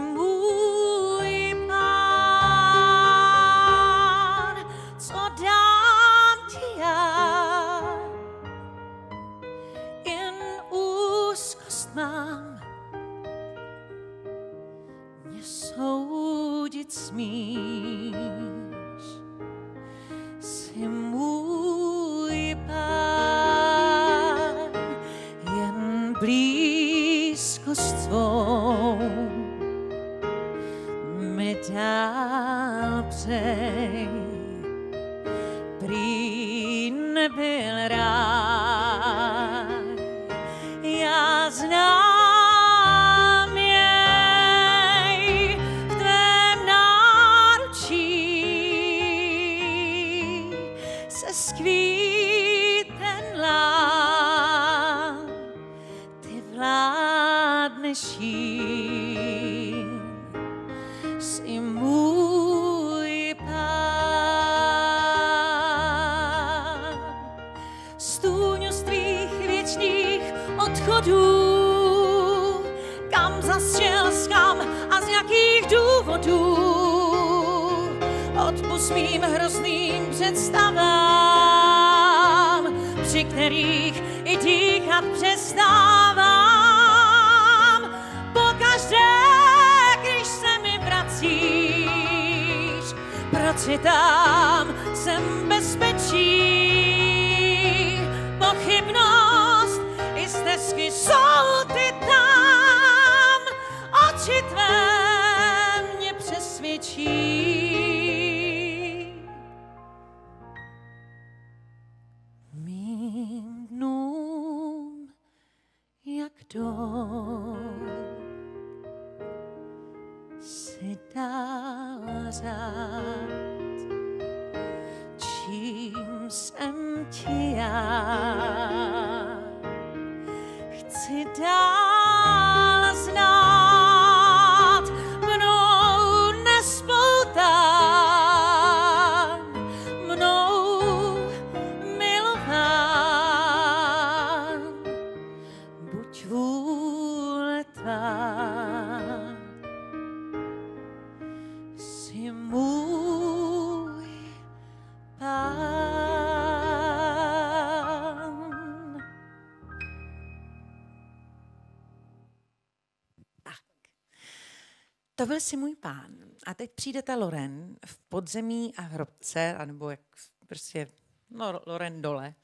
To byl si můj pán. A teď přijde ta Loren v podzemí a hrobce, anebo jak prostě, no Loren dole.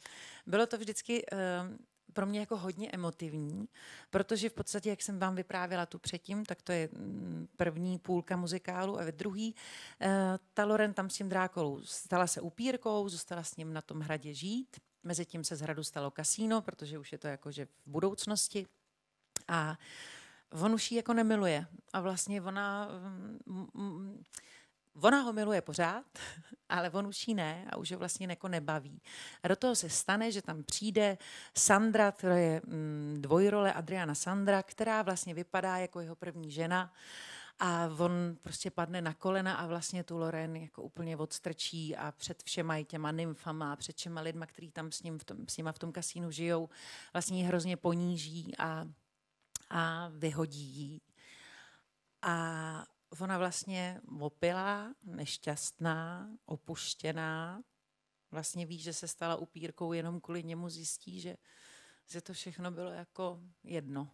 Bylo to vždycky uh, pro mě jako hodně emotivní, protože v podstatě, jak jsem vám vyprávěla tu předtím, tak to je mm, první půlka muzikálu a ve druhý, uh, ta Loren tam s tím drákolou stala se upírkou, zůstala s ním na tom hradě žít, Mezitím se z hradu stalo kasíno, protože už je to jako, že v budoucnosti. A on už ji jako nemiluje. A vlastně ona, mm, mm, ona ho miluje pořád, ale on už ji ne a už ho vlastně jako nebaví. A do toho se stane, že tam přijde Sandra, to je mm, dvojrole Adriana Sandra, která vlastně vypadá jako jeho první žena a on prostě padne na kolena a vlastně tu Loren jako úplně odstrčí a před všema těma nymfama před všema lidma, kteří tam s, ním v tom, s nima v tom kasínu žijou, vlastně hrozně poníží a, a vyhodí jí. A ona vlastně opila, nešťastná, opuštěná, vlastně ví, že se stala upírkou, jenom kvůli němu zjistí, že, že to všechno bylo jako jedno.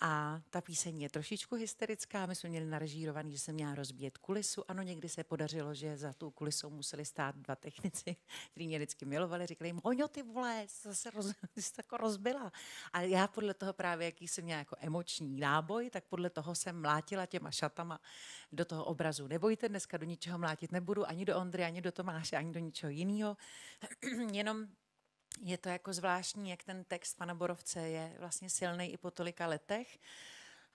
A ta píseň je trošičku hysterická. My jsme měli narežírovaný, že jsem měla rozbíjet kulisu. Ano, někdy se podařilo, že za tu kulisou museli stát dva technici, kteří mě vždycky milovali. Říkali jim, Hoňo, ty vole, zase roz, jsi jako rozbila. A já podle toho právě, jaký jsem měla jako emoční náboj, tak podle toho jsem mlátila těma šatama do toho obrazu. Nebojte, dneska do ničeho mlátit nebudu, ani do Ondry, ani do Tomáše, ani do ničeho jiného. Jenom je to jako zvláštní, jak ten text pana Borovce je vlastně silný i po tolika letech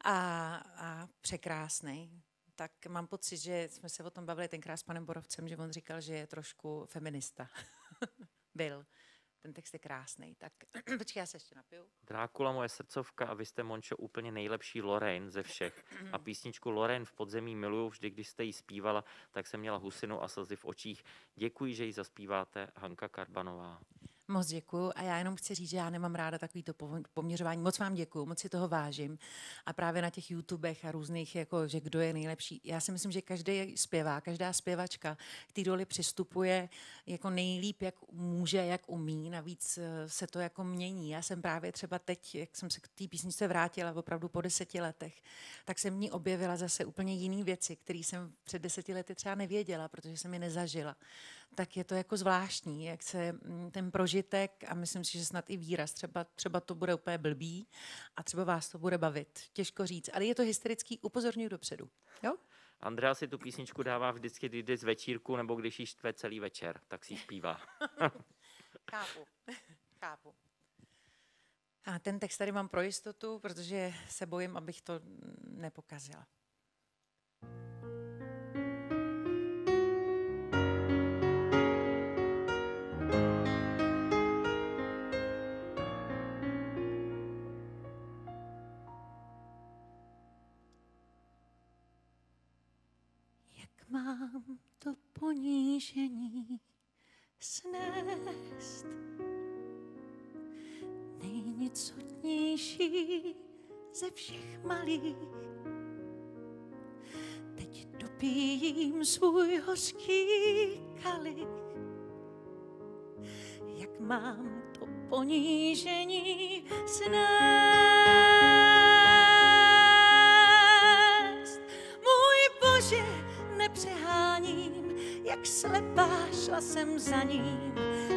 a, a překrásný. Tak mám pocit, že jsme se o tom bavili tenkrát s panem Borovcem, že on říkal, že je trošku feminista. Byl. Ten text je krásný. Tak počkej, já se ještě napiju. Drákula moje srdcovka a vy jste, Mončo, úplně nejlepší Lorraine ze všech. A písničku Lorraine v podzemí miluju vždy, když jste ji zpívala, tak jsem měla husinu a slzy v očích. Děkuji, že ji zaspíváte, Hanka Karbanová. Moc děkuju a já jenom chci říct, že já nemám ráda takovýto poměřování. Moc vám děkuju, moc si toho vážím. A právě na těch YouTubech a různých, jako, že kdo je nejlepší. Já si myslím, že každý zpěvá, každá zpěvačka k té roli přistupuje jako nejlíp, jak může, jak umí. Navíc eh, se to jako mění. Já jsem právě třeba teď, jak jsem se k té písničce vrátila, opravdu po deseti letech, tak jsem v ní objevila zase úplně jiné věci, které jsem před deseti lety třeba nevěděla, protože jsem je nezažila tak je to jako zvláštní, jak se mm, ten prožitek a myslím si, že snad i výraz, třeba, třeba to bude úplně blbý a třeba vás to bude bavit. Těžko říct, ale je to hysterický, upozorňuji dopředu. Jo? Andrea si tu písničku dává vždycky, když jde z večírku nebo když jí štve celý večer, tak si ji zpívá. Chápu, chápu. A ten text tady mám pro jistotu, protože se bojím, abych to nepokazila. mám ponížení snést. Nejnicotnější ze všech malých. Teď dopijím svůj hořký kalich. Jak mám to ponížení snést. Můj Bože, jak slepá šla jsem za ním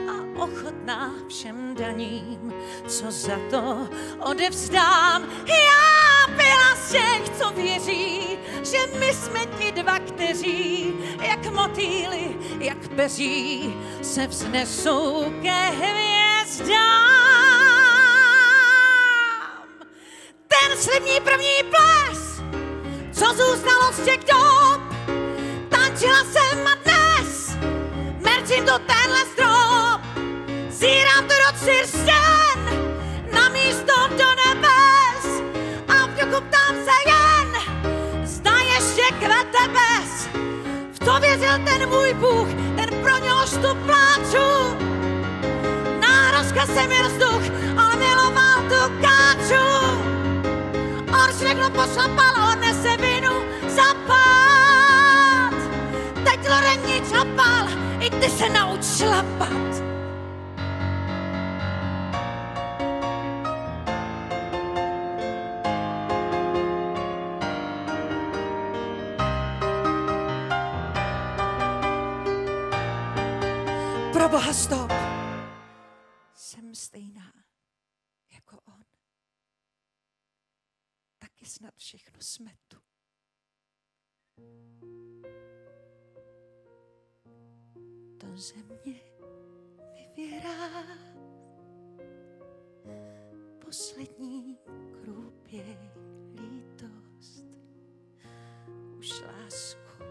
a ochotná všem daním, co za to odevzdám. Já byla z těch, co věří, že my jsme ti dva, kteří, jak motýly, jak peří, se vznesou ke hvězdám. Ten slibní první ples, co zůstalo z těch dob, Tančila jsem a merčím do tenhle strop. Zírám to do cirsten, na místo do nebes. A v duchu ptám se jen, zda ještě kvete bez. V to věřil ten můj Bůh, ten pro něhož tu pláču. Nárožka se mi vzduch, ale miloval tu káču. On všechno pošlapal, on nese vinu za pán teď Loreni čapal, Jděte se nauč šlapat. Pro Boha stop. Vyvěrá. Poslední je lítost. Už lásku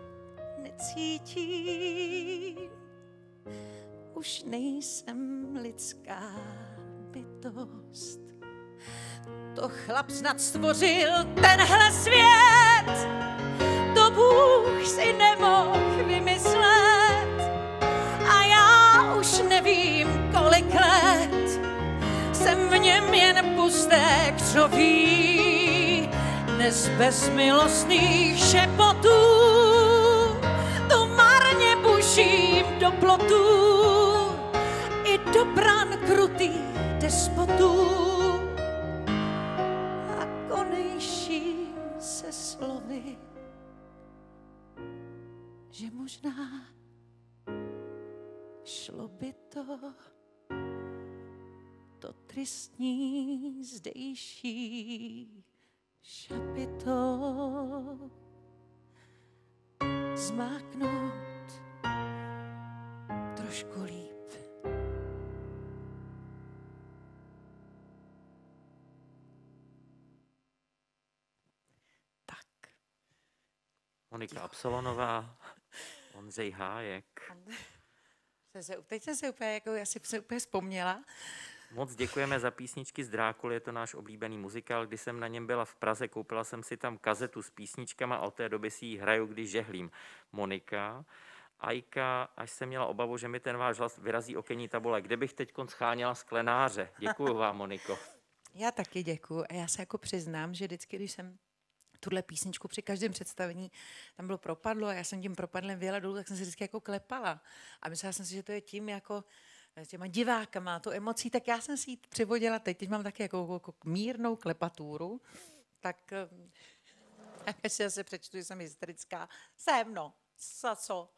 necítím. Už nejsem lidská bytost. To chlap snad stvořil tenhle svět. To Bůh si nemohl jen pusté křoví. Dnes bez milostných šepotů to marně buším do plotů i do bran krutých despotů a konejším se slovy, že možná šlo by to to tristní zdejší šapito zmáknout trošku líp. Tak. Monika Absolonová, Ondřej Hájek. Jsem se, teď jsem se úplně, jako, já si se úplně vzpomněla. Moc děkujeme za písničky z Drákuly, je to náš oblíbený muzikál. Když jsem na něm byla v Praze, koupila jsem si tam kazetu s písničkama a od té doby si ji hraju, když žehlím. Monika, Ajka, až jsem měla obavu, že mi ten váš hlas vyrazí okení tabule. Kde bych teď scháněla sklenáře? Děkuju vám, Moniko. Já taky děkuji a já se jako přiznám, že vždycky, když jsem tuhle písničku při každém představení tam bylo propadlo a já jsem tím propadlem vyjela dolů, tak jsem si vždycky jako klepala. A myslela jsem si, že to je tím jako s těma divákama, to emocí, tak já jsem si ji přivodila teď, teď mám taky jako, jako mírnou klepatůru, tak eh, ještě se přečtu, že jsem hysterická. Jsem, no, za co?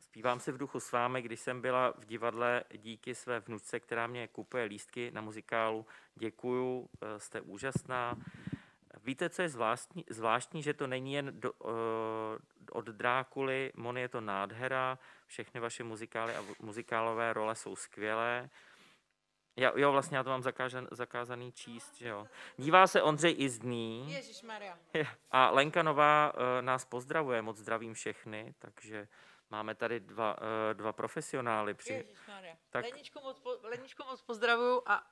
Zpívám si v duchu s vámi, když jsem byla v divadle díky své vnučce, která mě kupuje lístky na muzikálu. Děkuju, eh, jste úžasná. Víte, co je zvláštní, zvláštní že to není jen do, uh, od Drákuly, Moni je to nádhera, všechny vaše muzikály a muzikálové role jsou skvělé. Já, jo, vlastně já to mám zakážen, zakázaný číst, že jo. Dívá se Ondřej Izdný. Ježišmarja. A Lenka Nová uh, nás pozdravuje, moc zdravím všechny, takže máme tady dva, uh, dva profesionály. Při... Ježišmarja. Tak... Leničku, moc po, Leničku moc pozdravuju a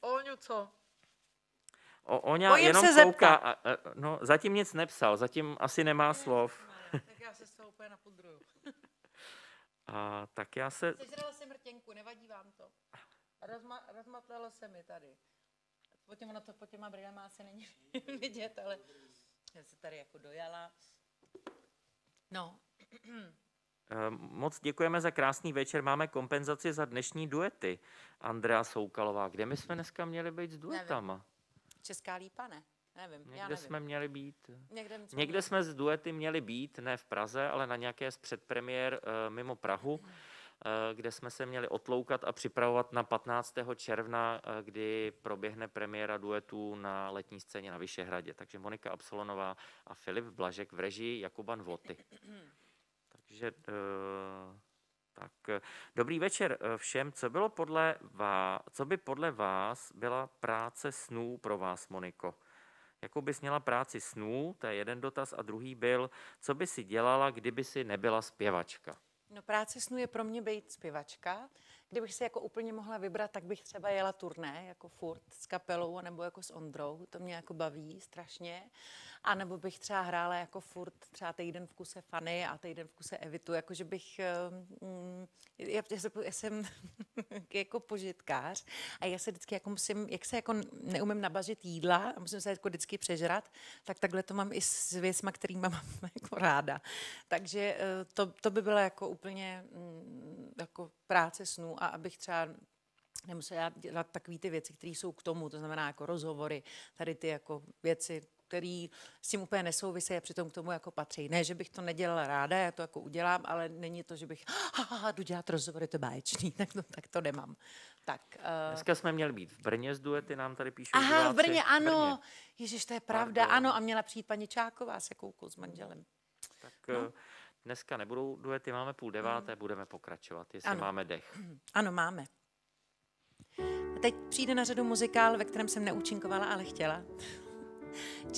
Oňu co? O, Oňa Bojím jenom se kouká. A, a, no, zatím nic nepsal, zatím asi nemá slov. tak já se z toho úplně napudruju. a tak já se... Sežrala jsem rtěnku, nevadí vám to. Rozma, rozmatlelo se mi tady. Potom ono to po těma brýlema asi není vidět, ale já se tady jako dojala. No. Moc děkujeme za krásný večer. Máme kompenzaci za dnešní duety. Andrea Soukalová, kde my jsme dneska měli být s duetama? Nevím. Česká lípa, ne? Nevím, Někde já nevím. jsme měli být. Někde, jsme, Někde jsme s duety měli být, ne v Praze, ale na nějaké z předpremiér uh, mimo Prahu, uh, kde jsme se měli otloukat a připravovat na 15. června, uh, kdy proběhne premiéra duetů na letní scéně na Vyšehradě. Takže Monika Absolonová a Filip Blažek v režii Jakuban Voty. Takže uh, tak dobrý večer všem. Co bylo podle vás, co by podle vás byla práce snů pro vás, Moniko? Jakou bys měla práci snů, to je jeden dotaz, a druhý byl, co by si dělala, kdyby si nebyla zpěvačka? No práce snů je pro mě být zpěvačka. Kdybych si jako úplně mohla vybrat, tak bych třeba jela turné, jako furt s kapelou, nebo jako s Ondrou, to mě jako baví strašně. A nebo bych třeba hrála jako furt třeba týden v kuse Fany a týden v kuse Evitu, jakože bych, mm, já, já jsem jako požitkář a já se vždycky jako musím, jak se jako neumím nabažit jídla a musím se jako vždycky přežrat, tak takhle to mám i s věcma, který mám jako ráda. Takže eh, to, to by byla jako úplně mm, jako práce snů a abych třeba nemusela dělat takové ty věci, které jsou k tomu, to znamená jako rozhovory, tady ty jako věci, který s tím úplně nesouvisí a přitom k tomu jako patří. Ne, že bych to nedělala ráda, já to jako udělám, ale není to, že bych, ha, jdu dělat rozhovory, to je báječný, tak to, tak to nemám. Tak, uh... Dneska jsme měli být v Brně z duety, nám tady píšou Aha, diváci. v Brně, ano. Brně. Ježiš, to je pravda, Pardon. ano. A měla přijít paní Čáková se koukou s manželem. Tak no. dneska nebudou duety, máme půl deváté, budeme pokračovat, jestli Ano. máme dech. Ano, máme. A teď přijde na řadu muzikál, ve kterém jsem neúčinkovala, ale chtěla.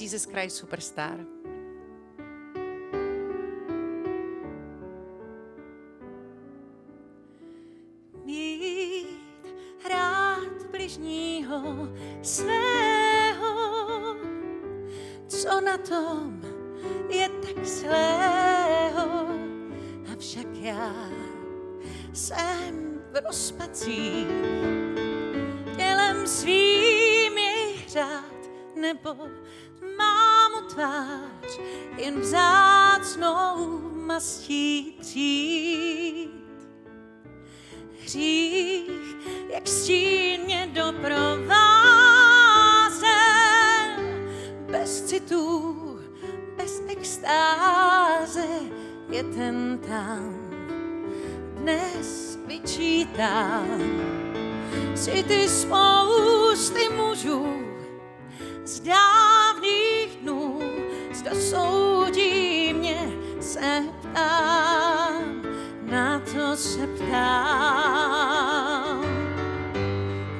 Jesus Christ Superstar. Mít rád bližního svého, co na tom je tak zlého, avšak já jsem v rozpacích, tělem svým jej hřát, nebo mám tvář jen vzácnou mastí třít. Hřích, jak stín mě doprovázel, bez citů, bez extáze je ten tam dnes vyčítám si ty spousty mužů dávných dnů, zda soudí mě, se ptám, na to se ptám.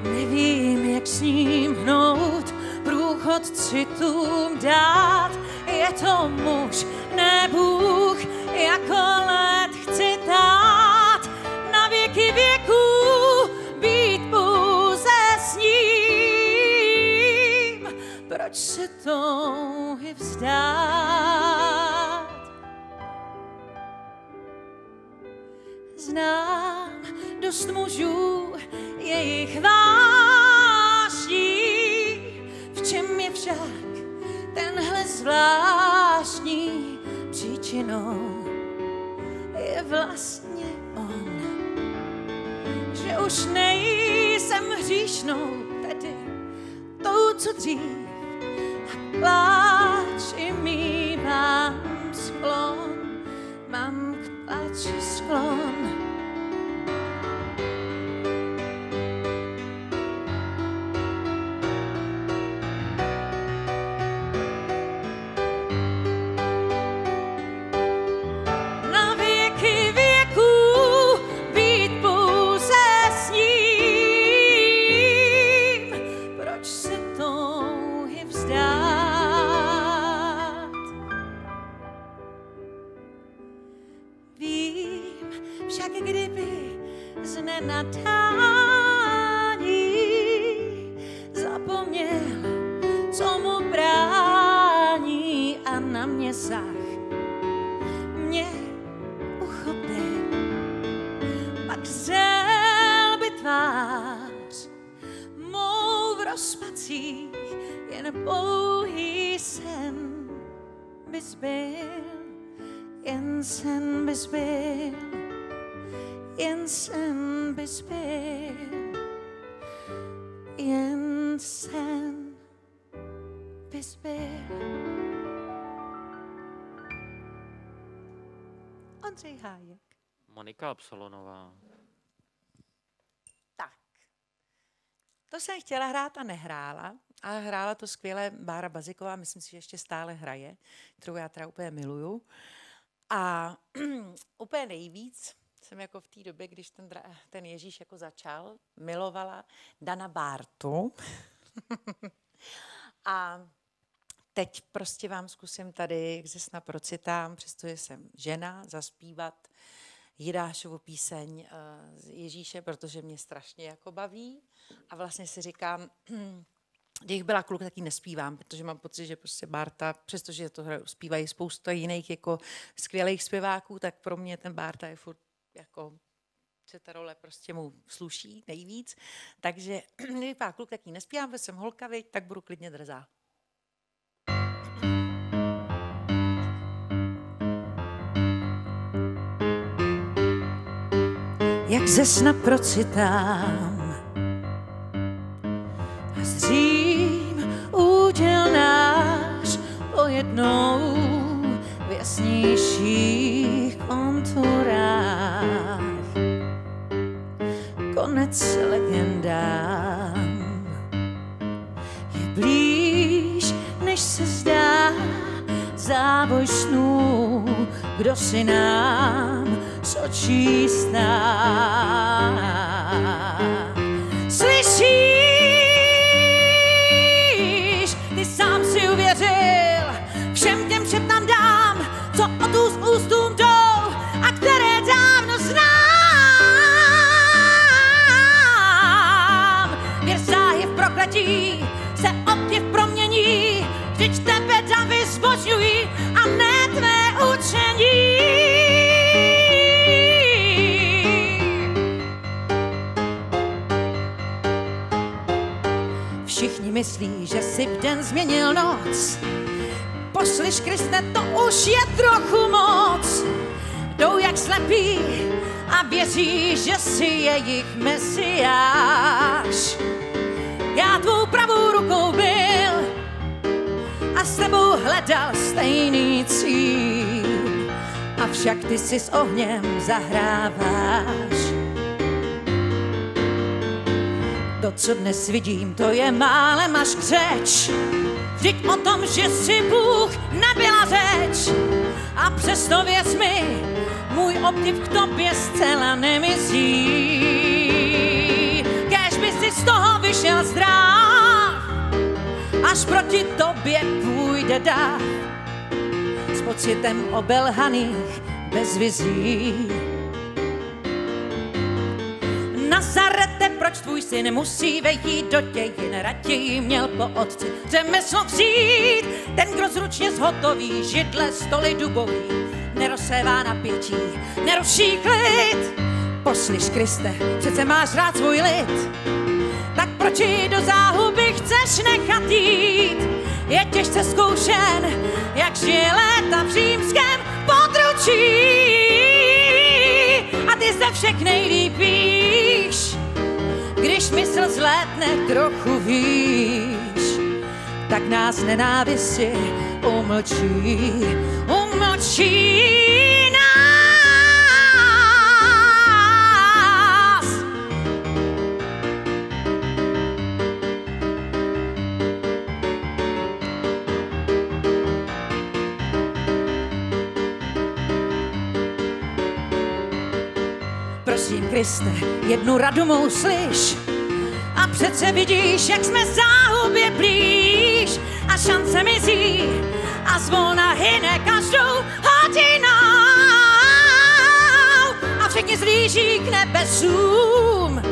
Nevím, jak s ním hnout, průchod citům dát, je to muž, ne Bůh, jako let Proč se touhy vzdát? Znám dost mužů, jejich vášní, v čem je však tenhle zvláštní příčinou je vlastně on. Že už nejsem hříšnou, tedy tou, co dřív a k pláči mívám sklon, mám k pláči sklon. Monika Absolonová. Tak. To jsem chtěla hrát a nehrála. A hrála to skvěle Bára Baziková, myslím si, že ještě stále hraje, kterou já teda úplně miluju. A úplně nejvíc jsem jako v té době, když ten, ten Ježíš jako začal, milovala Dana Bártu. a teď prostě vám zkusím tady, jak ze sna procitám, přestože jsem žena, zaspívat Jidášovu píseň eh, z Ježíše, protože mě strašně jako baví. A vlastně si říkám, když byla kluk, tak ji nespívám, protože mám pocit, že prostě Barta, přestože to zpívají spousta jiných jako skvělých zpěváků, tak pro mě ten Barta je furt jako že ta role prostě mu sluší nejvíc. Takže když byla kluk, tak ji nespívám, jsem holka, tak budu klidně drzá. Ze sna procitám. A zřím úděl náš mlknou v jasnějších konturách. Konec legendám je blíž, než se zdá závoj snů, kdo si nám z očí. Slyšíš, ty sám si uvěřil, všem těm šeptám dám, co od úst ústům jdou a které dávno znám. Věř záhy v prokletí myslí, že si v den změnil noc. Poslyš, Kriste, to už je trochu moc. Jdou jak slepí a věří, že si jejich mesiáš. Já tvou pravou rukou byl a s tebou hledal stejný cíl. Avšak ty si s ohněm zahráváš. To, co dnes vidím, to je málem až křeč. Vždyť o tom, že si Bůh nebyla řeč. A přesto věř mi, můj obdiv k tobě zcela nemizí. Kéž by si z toho vyšel zdrav, až proti tobě půjde dáv. S pocitem obelhaných bez vizí. Tvůj syn musí vejít do dějin, raději měl po otci řemeslo vzít. Ten, kdo zručně zhotoví židle, stoly dubový, nerozsévá napětí, neruší klid. Poslyš, Kriste, přece máš rád svůj lid, tak proč ji do záhuby chceš nechat jít? Je těžce zkoušen, jak žije léta v římském područí. A ty se všech nejlíp víš, když mysl zlétne trochu výš, tak nás nenávisti umlčí, umlčí Prosím, Kriste, jednu radu mou slyš. A přece vidíš, jak jsme záhubě blíž. A šance mizí a zvolna hyne každou hodinou. A všichni zlíží k nebesům.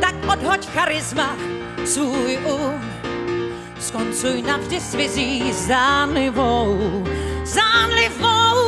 Tak odhoď charisma svůj um. Skoncuj navždy s vizí zánlivou, zánlivou,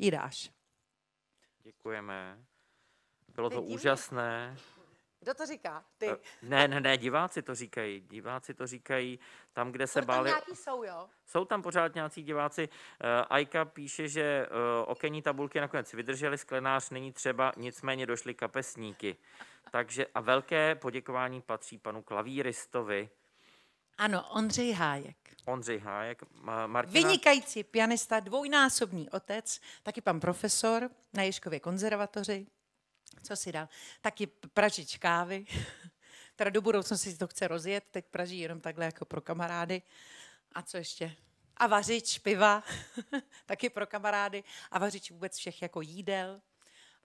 Tak, Jidáš. Děkujeme. Bylo to úžasné. Kdo to říká? Ty. Eh, Ne, ne, ne, diváci to říkají. Diváci to říkají tam, kde se tam báli. nějaký jsou, jo? Jsou tam pořád nějací diváci. Uh, Ajka píše, že uh, okenní tabulky nakonec vydržely, sklenář není třeba, nicméně došly kapesníky. Takže a velké poděkování patří panu klavíristovi Ano, Ondřej Hájek. Ondřej Hájek. Ma- Martina, Vynikající pianista, dvojnásobný otec, taky pan profesor na Ježkově konzervatoři. Co si dal? Taky pražič kávy. Teda do budoucnosti si to chce rozjet, teď praží jenom takhle jako pro kamarády. A co ještě? A vařič piva, taky pro kamarády. A vařič vůbec všech jako jídel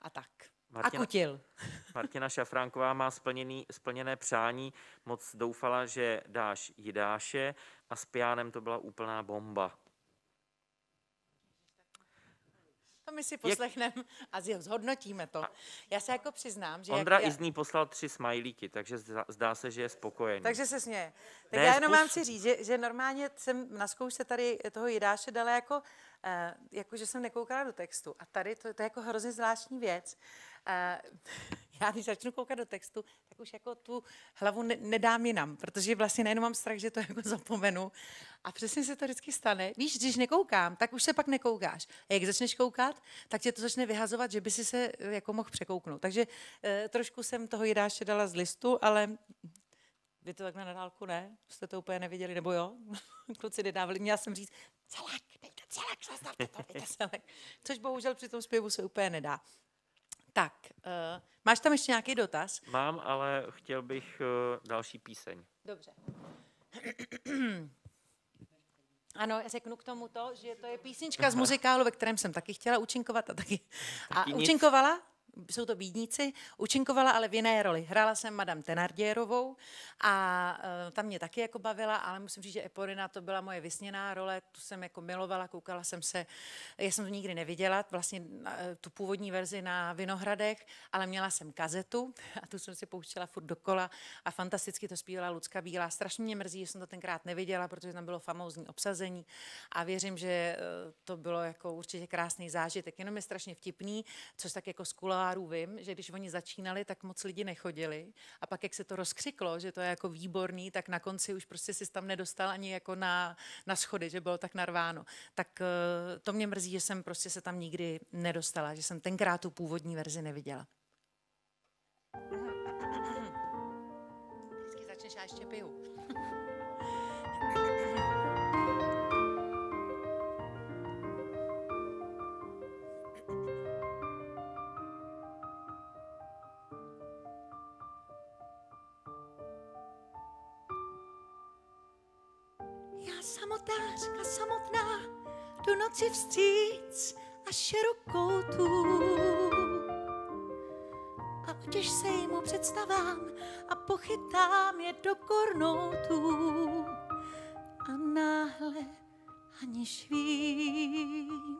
a tak. A Martina- kutil. Martina Šafránková má splněný, splněné přání, moc doufala, že dáš Jidáše a s pianem to byla úplná bomba. To my si poslechneme a zhodnotíme to. Já se jako přiznám, že... Ondra jak Izný poslal tři smajlíky, takže zdá, zdá se, že je spokojený. Takže se směje. Tak Ne, já jenom zkus. mám si říct, že, že normálně jsem na zkoušce tady toho Jidáše dala jako uh, jako že jsem nekoukala do textu. A tady to, to je jako hrozně zvláštní věc. Uh, já když začnu koukat do textu, tak už jako tu hlavu ne, nedám jinam, protože vlastně nejenom mám strach, že to jako zapomenu. A přesně se to vždycky stane. Víš, když nekoukám, tak už se pak nekoukáš. A jak začneš koukat, tak tě to začne vyhazovat, že by si se jako mohl překouknout. Takže uh, trošku jsem toho jidáše dala z listu, ale vy to takhle na dálku ne? Jste to úplně neviděli, nebo jo? Kluci nedávali. Měla jsem říct, celek, dejte celek, zastavte to, dejte celek. Což bohužel při tom zpěvu se úplně nedá. Tak, uh, máš tam ještě nějaký dotaz? Mám, ale chtěl bych uh, další píseň. Dobře. Ano, já řeknu k tomu to, že to je písnička z muzikálu, ve kterém jsem taky chtěla účinkovat a taky. A Taky účinkovala, jsou to bídníci, účinkovala ale v jiné roli. Hrála jsem Madame Tenardierovou a uh, tam mě taky jako bavila, ale musím říct, že Eporina to byla moje vysněná role, tu jsem jako milovala, koukala jsem se, já jsem to nikdy neviděla, vlastně uh, tu původní verzi na Vinohradech, ale měla jsem kazetu a tu jsem si pouštěla furt dokola a fantasticky to zpívala Lucka Bílá. Strašně mě mrzí, že jsem to tenkrát neviděla, protože tam bylo famózní obsazení a věřím, že eh, to bylo jako určitě krásný zážitek. Jenom je strašně vtipný, což tak jako z kuloárů vím, že když oni začínali, tak moc lidi nechodili a pak, jak se to rozkřiklo, že to je jako výborný, tak na konci už prostě si tam nedostal ani jako na, na schody, že bylo tak narváno. Tak eh, to mě mrzí, že jsem prostě se tam nikdy nedostala, že jsem tenkrát tu původní verzi neviděla. Vždycky začneš, já ještě piju. Samotářka samotná, do noci vstříc a šerokou tu. A otěž se jmu představám a pochytám je do kornotů. A náhle, aniž vím,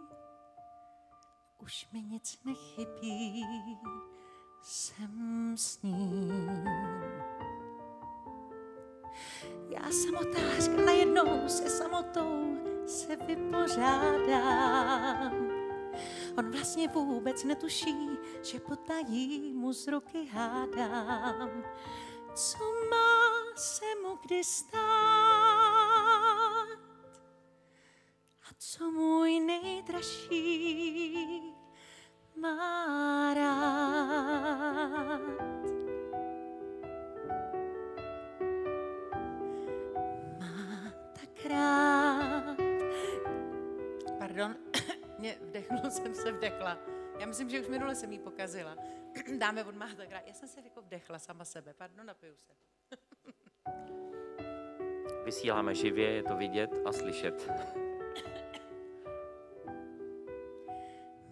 už mi nic nechybí, jsem s ním. Já samotářka najednou se samotou se vypořádám. On vlastně vůbec netuší, že potají mu z ruky hádám. Co má se mu kdy stát? A co můj nejdražší má rád? Rád. Pardon, mě vdechnul jsem se vdechla. Já myslím, že už minule jsem jí pokazila. Dáme od má tak rád. Já jsem se jako vdechla sama sebe. Pardon, napiju se. Vysíláme živě, je to vidět a slyšet.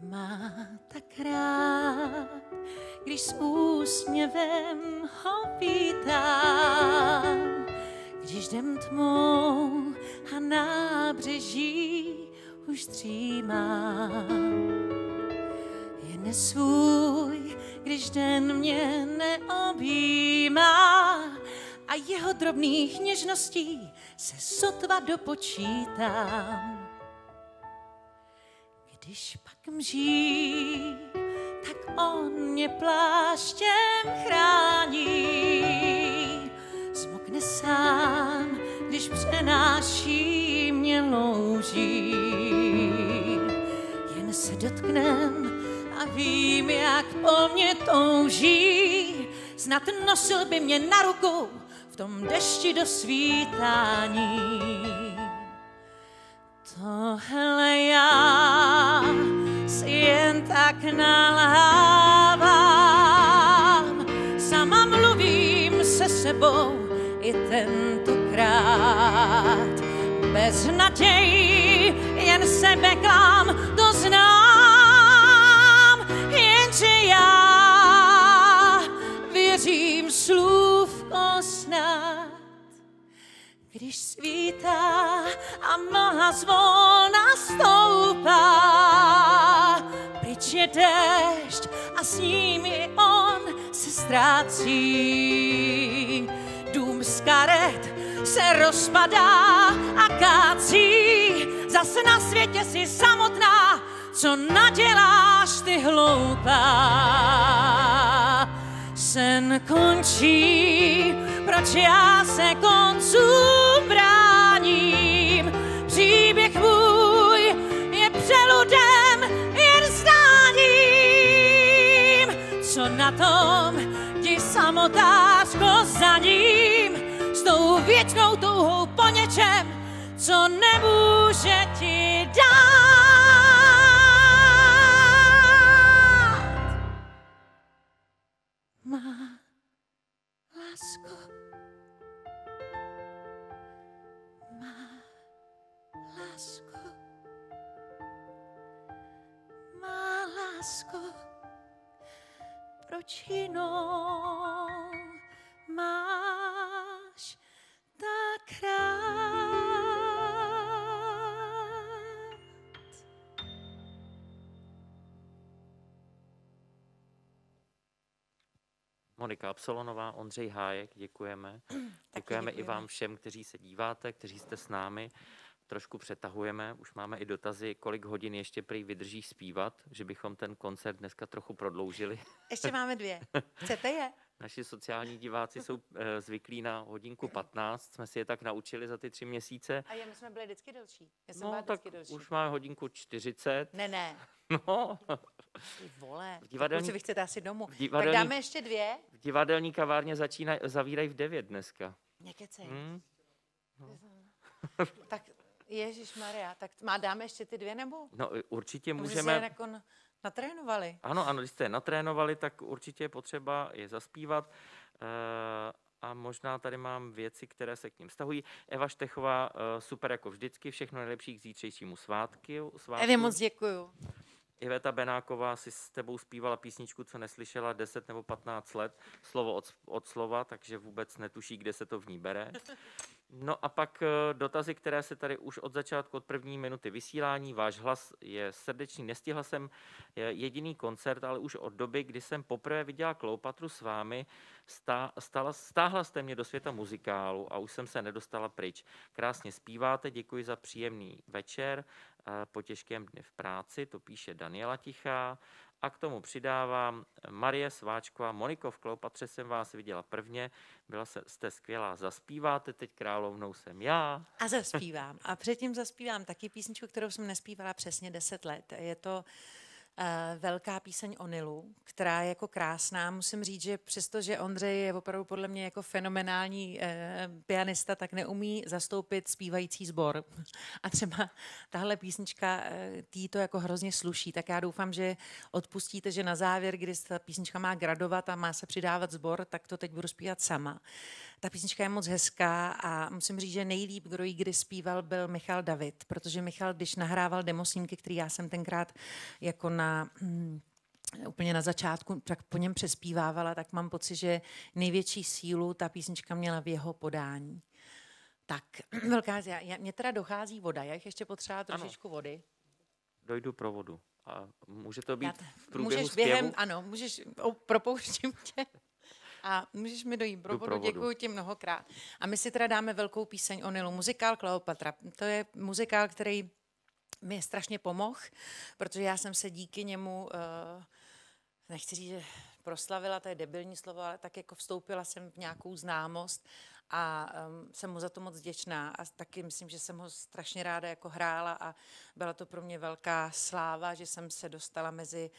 Má tak rád, když s úsměvem ho vítám. Když jdem tmou a nábřeží už dřímám. Je nesvůj, když den mě neobjímá a jeho drobných něžností se sotva dopočítám. Když pak mží, tak on mě pláštěm chrání. Zmokne sám, když přenáší mě louží. Jen se dotknem a vím, jak po mně touží. Snad nosil by mě na ruku v tom dešti do svítání. Tohle já si jen tak nalhávám. Sama mluvím se sebou i tentokrát. Bez naději jen sebe klám, to znám. Jenže já věřím slůvko snad. Když svítá a mlha zvolna stoupá, pryč je déšť a s ním i on se ztrácí. Dům z karet se rozpadá a kácí, Zase na světě si samotná, co naděláš ty hloupá. Sen končí, proč já se koncu bráním. Příběh můj je přeludem, jen znáním. Co na tom, ti samotářko za ním, tou věčnou touhou po něčem, co nemůže ti dát. Má lásko, má lásko, má lásko, proč jinou máš tak rád? Monika Absolonová, Ondřej Hájek, děkujeme. Děkujeme i děkujeme. vám všem, kteří se díváte, kteří jste s námi. Trošku přetahujeme, už máme i dotazy, kolik hodin ještě prý vydrží zpívat, že bychom ten koncert dneska trochu prodloužili. Ještě máme dvě. Chcete je? Naši sociální diváci jsou eh, zvyklí na hodinku 15, jsme si je tak naučili za ty tři měsíce. A je, my jsme byli vždycky delší. Já jsem No byla tak delší. už máme hodinku 40. Ne, ne, No, ty vole. V divadelní- vy chcete asi domů. divadelní- Tak dáme ještě dvě. v divadelní kavárně začínají, zavírají v 9 dneska. Nekecej. Hm? Tak Ježíš Maria, tak má dáme ještě ty dvě nebo? No určitě Můžeme... můžeme... natrénovali. Ano, ano, když jste je natrénovali, tak určitě je potřeba je zaspívat. Eh, A možná tady mám věci, které se k ním stahují. Eva Štechová, eh, super jako vždycky, všechno nejlepší k zítřejšímu svátky. svátku. Evě, moc děkuju. Iveta Benáková si s tebou zpívala písničku, co neslyšela 10 nebo 15 let, slovo od, od slova, takže vůbec netuší, kde se to v ní bere. No a pak eh, dotazy, které se tady už od začátku, od první minuty vysílání. Váš hlas je srdečný. Nestihla jsem jediný koncert, ale už od doby, kdy jsem poprvé viděla Kleopatru s vámi, stá, stala, stáhla jste mě do světa muzikálu a už jsem se nedostala pryč. Krásně zpíváte, děkuji za příjemný večer eh, po těžkém dni v práci, to píše Daniela Tichá. A k tomu přidávám Marie Sváčková. Moniko, v Kleopatře jsem vás viděla prvně, byla jste skvělá, zaspíváte, teď královnou jsem já. A zaspívám. A předtím zaspívám taky písničku, kterou jsem nespívala přesně 10 let. Je to velká píseň o Nilu, která je jako krásná. Musím říct, že přestože Ondřej je opravdu podle mě jako fenomenální uh, pianista, tak neumí zastoupit zpívající sbor. A třeba tahle písnička uh, tý to jako hrozně sluší. Tak já doufám, že odpustíte, že na závěr, kdy ta písnička má gradovat a má se přidávat sbor, tak to teď budu zpívat sama. Ta písnička je moc hezká a musím říct, že nejlíp, kdo ji kdy zpíval, byl Michal David, protože Michal, když nahrával demosínky, který já jsem tenkrát jako na... Hmm, úplně na začátku, tak po něm přespívávala, tak mám pocit, že největší sílu ta písnička měla v jeho podání. Tak, velká, já, já, mě teda dochází voda, já jich ještě potřeba trošičku vody. Dojdu pro vodu. A může to být v průběhu můžeš zpěvu? během, ano, můžeš, o, propouštím tě. A můžeš mi dojít pro Jdu vodu, pro vodu. děkuji ti mnohokrát. A my si teda dáme velkou píseň o Nilu, muzikál Kleopatra. To je muzikál, který mi strašně pomohl, protože já jsem se díky němu, uh, nechci říct, že proslavila, to je debilní slovo, ale tak jako vstoupila jsem v nějakou známost a um, jsem mu za to moc vděčná a taky myslím, že jsem ho strašně ráda jako hrála a byla to pro mě velká sláva, že jsem se dostala mezi uh,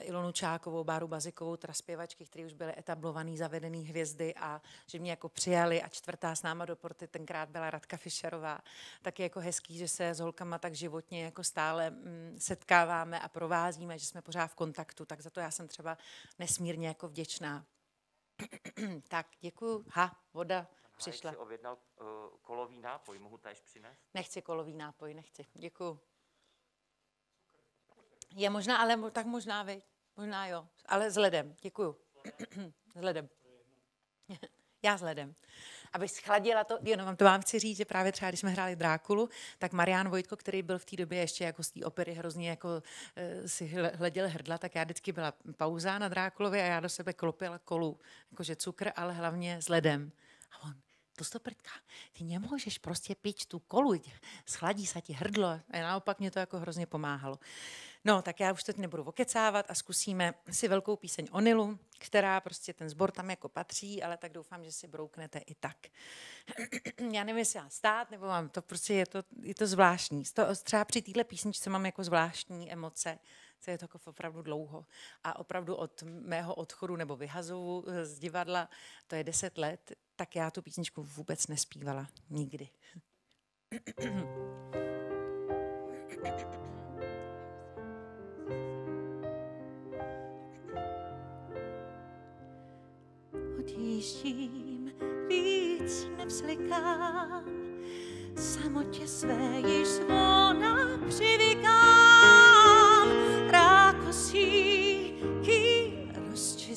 Ilonu Čákovou, Báru Bazikovou, teda zpěvačky, které už byly etablovaný, zavedený hvězdy a že mě jako přijali a čtvrtá s náma do porty tenkrát byla Radka Fischerová. Tak je jako hezký, že se s holkama tak životně jako stále mm, setkáváme a provázíme, že jsme pořád v kontaktu, tak za to já jsem třeba nesmírně jako vděčná. tak, děkuju. Ha, voda přišla. si objednal uh, kolový nápoj, mohu též přinést? Nechci kolový nápoj, nechci. Děkuju. Je možná, ale tak možná vy. Možná jo, ale s ledem. Děkuju. s ledem. Já s ledem. Abych schladila to, jenom vám to vám chci říct, že právě třeba, když jsme hráli Drákulu, tak Marian Vojtko, který byl v té době ještě jako z té opery hrozně jako uh, si hle- hleděl hrdla, tak já vždycky byla pauza na Drákulovi a já do sebe klopila kolu, jakože cukr, ale hlavně s ledem. A on, to stoprtka, ty nemůžeš prostě piť tu kolu, schladí se ti hrdlo. A naopak mě to jako hrozně pomáhalo. No, tak já už teď nebudu okecávat a zkusíme si velkou píseň o Nilu, která prostě ten sbor tam jako patří, ale tak doufám, že si brouknete i tak. já nevím, jestli mám stát, nebo mám, to prostě je to, je to zvláštní. Třeba při téhle písničce mám jako zvláštní emoce, co je to jako opravdu dlouho. A opravdu od mého odchodu nebo vyhazovu z divadla, to je deset let, tak já tu písničku vůbec nespívala. Nikdy. Odjíždím, víc nevzlikám, samotě své již zvona přivykám,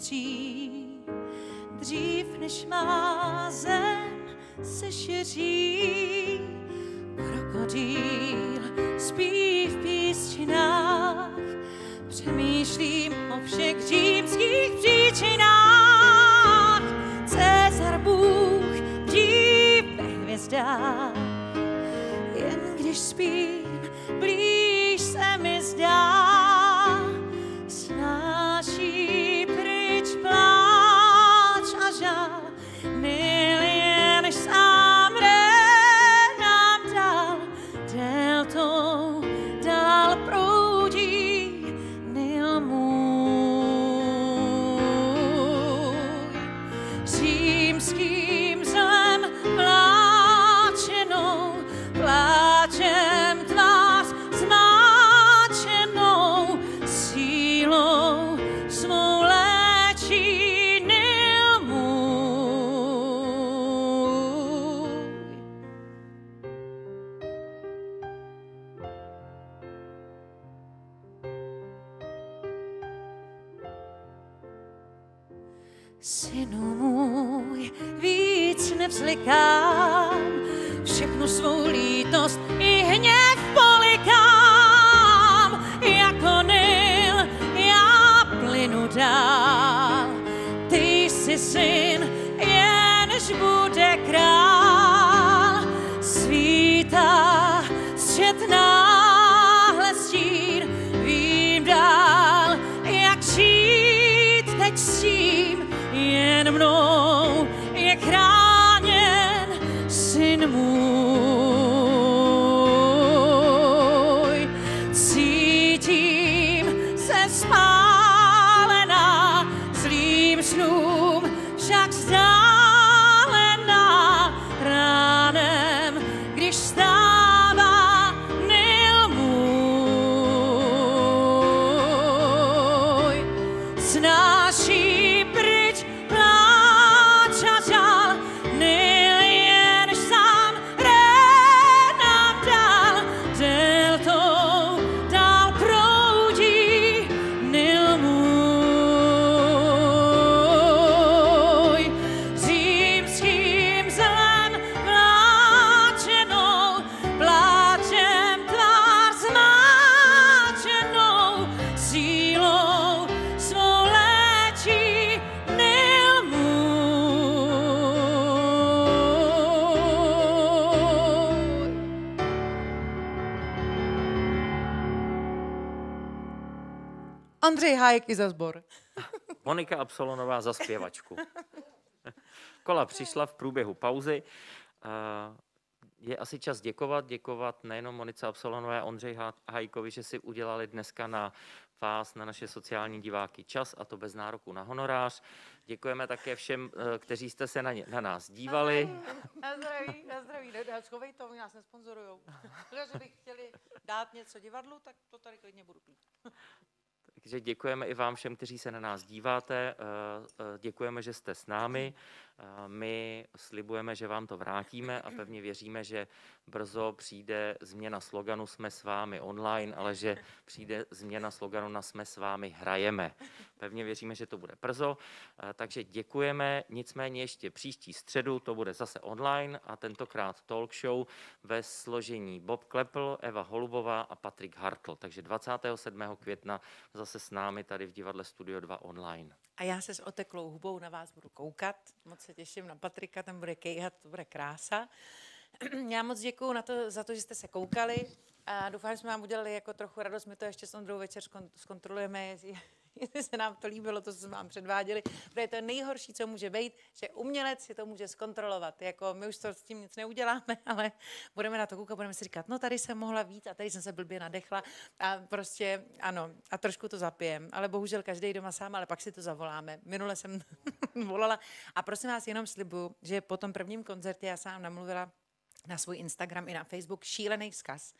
rozčeří, dřív než má zem se šeří. Krokodýl spí v písčinách, přemýšlím o všech římských příčinách. Cezar Bůh dí ve hvězdách, jen když spím, blíž se mi zdá. Andřej Hájek i za sbor. Monika Absolonová za zpěvačku. Kola přišla v průběhu pauzy. Eh, Je asi čas děkovat, děkovat nejenom Monice Absolonové a Ondřej Hajkovi, že si udělali dneska na vás, na naše sociální diváky čas a to bez nároku na honorář. Děkujeme také všem, eh, kteří jste se na, ně, na nás dívali. Na zdraví, na zdraví. Ne, ne, Schovej to, oni nás nesponzorujou. Protože by chtěli dát něco divadlu, tak to tady klidně budu pít. Takže děkujeme i vám všem, kteří se na nás díváte. eh, eh, Děkujeme, že jste s námi. My slibujeme, že vám to vrátíme a pevně věříme, že brzo přijde změna sloganu Jsme s vámi online, ale že přijde změna sloganu na Jsme s vámi hrajeme. Pevně věříme, že to bude brzo. Takže děkujeme. Nicméně ještě příští středu to bude zase online a tentokrát talk show ve složení Bob Klepl, Eva Holubová a Patrik Hartl. Takže 27. května zase s námi tady v divadle Studio 2 online. A já se s oteklou hubou na vás budu koukat. Moc se těším na Patrika, ten bude kejhat, to bude krása. Já moc děkuji na to, za to, že jste se koukali. A doufám, že jsme vám udělali jako trochu radost. My to ještě s Ondrou večer zkontrolujeme, jestli, se nám to líbilo, to, co jsme vám předváděli. Protože to je nejhorší, co může být, že umělec si to může zkontrolovat. Jako my už to s tím nic neuděláme, ale budeme na to koukat, budeme si říkat, no tady jsem mohla víc a tady jsem se blbě nadechla a prostě ano, a trošku to zapijem. Ale bohužel každý doma sám, ale pak si to zavoláme. Minule jsem volala a prosím vás jenom slibuju, že po tom prvním koncertě já jsem namluvila na svůj Instagram i na Facebook šílený vzkaz.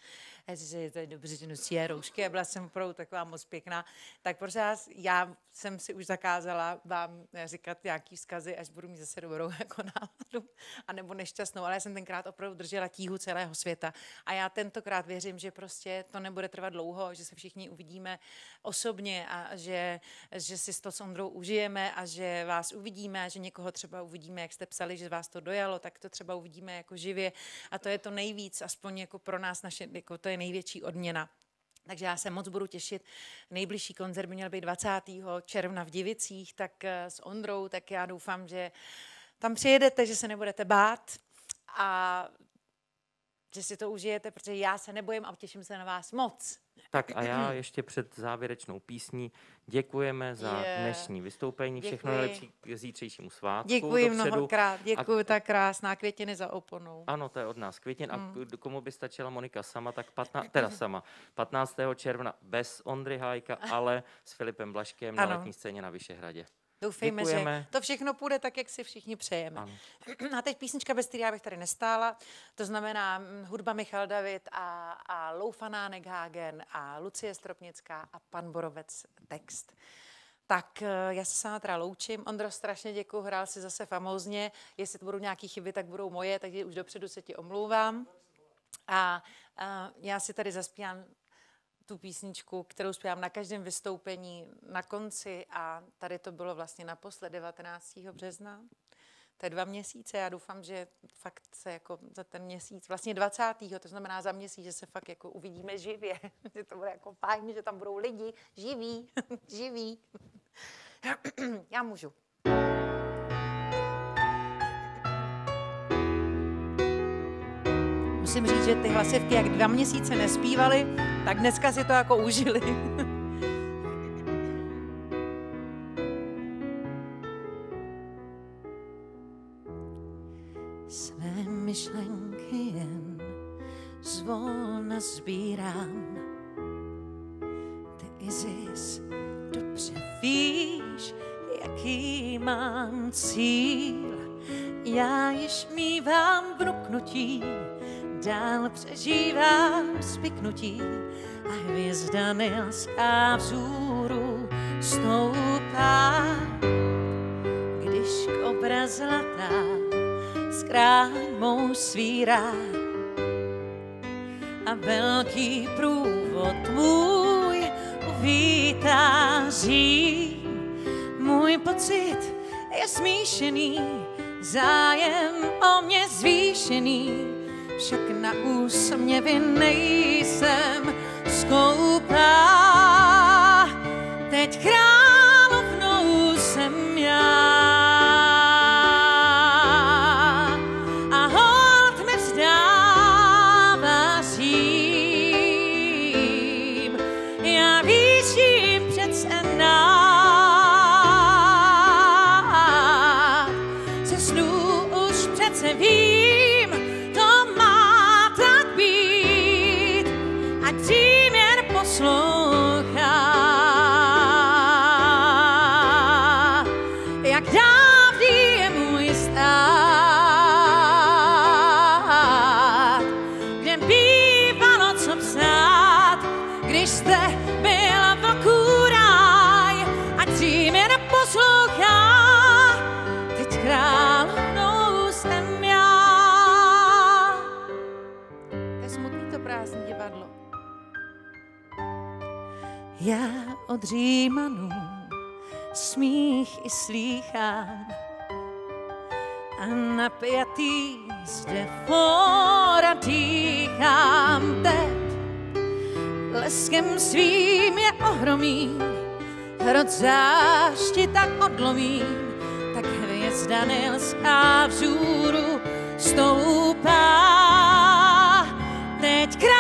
Že to je dobře, že nosí roušky a byla jsem opravdu taková moc pěkná. Tak prosím vás, já jsem si už zakázala vám říkat nějaký vzkazy, až budu mít zase dobrou jako náladu, anebo nešťastnou, ale já jsem tenkrát opravdu držela tíhu celého světa. A já tentokrát věřím, že prostě to nebude trvat dlouho, že se všichni uvidíme osobně a že, že si to s Ondrou užijeme a že vás uvidíme že někoho třeba uvidíme, jak jste psali, že vás to dojalo, tak to třeba uvidíme jako živě a to je to nejvíc, aspoň jako pro nás, naše, jako to je největší odměna. Takže já se moc budu těšit. Nejbližší koncert by měl být 20. června v Divicích, tak eh, s Ondrou, tak já doufám, že tam přijedete, že se nebudete bát a že si to užijete, protože já se nebojím a těším se na vás moc. Tak a já ještě před závěrečnou písní děkujeme za je. dnešní vystoupení. Všechno nejlepší k zítřejšímu svátku. Děkuji dopředu. mnohokrát, děkuji, a... tak krásná květiny za oponou. Ano, to je od nás květin. A mm. komu by stačila Monika sama, tak 15, teda sama, 15. června bez Ondry Hájka, ale s Filipem Blaškem na letní scéně na Vyšehradě. Doufejme, Děkujeme. že to všechno půjde tak, jak si všichni přejeme. Ano. A teď písnička, bez které já bych tady nestála, to znamená mm, hudba Michal David a, a Loufaná Neghagen a Lucie Stropnická a Pan Borovec text. Tak eh, já se sama teda loučím. Ondro, strašně děkuji, hrál si zase famózně. Jestli to budou nějaké chyby, tak budou moje, takže už dopředu se ti omlouvám. A, a já si tady zaspívám tu písničku, kterou zpívám na každém vystoupení na konci a tady to bylo vlastně naposled 19. března. To je dva měsíce, já doufám, že fakt se jako za ten měsíc, vlastně 20. to znamená za měsíc, že se fakt jako uvidíme živě, že to bude jako fajn, že tam budou lidi živí, živí. já můžu. Musím říct, že ty hlasivky, jak dva měsíce nespívaly, tak dneska si to jako užili. Své myšlenky jen zvolna sbírám. Ty Izis dobře víš, jaký mám cíl. Já již mývám bruknutí, dál přežívám spiknutí a hvězda nelská vzůru stoupá. Když kobra zlatá s krámou svírá a velký průvod můj uvítá zím. Můj pocit je smíšený, zájem o mě zvýšený, však na úsměvy nejsem skoupá. Teď královnou odřímanou smích i slýchám a napjatý zde fora dýchám teď. Leskem svým je ohromí rod zášti tak odlovím, tak hvězda nelská vzůru stoupá. Teď královnou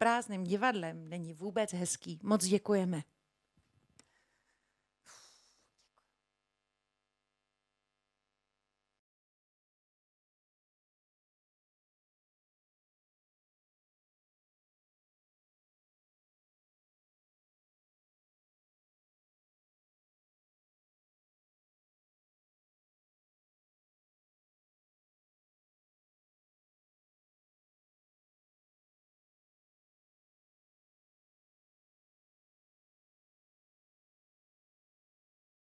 prázdným divadlem není vůbec hezký. Moc děkujeme.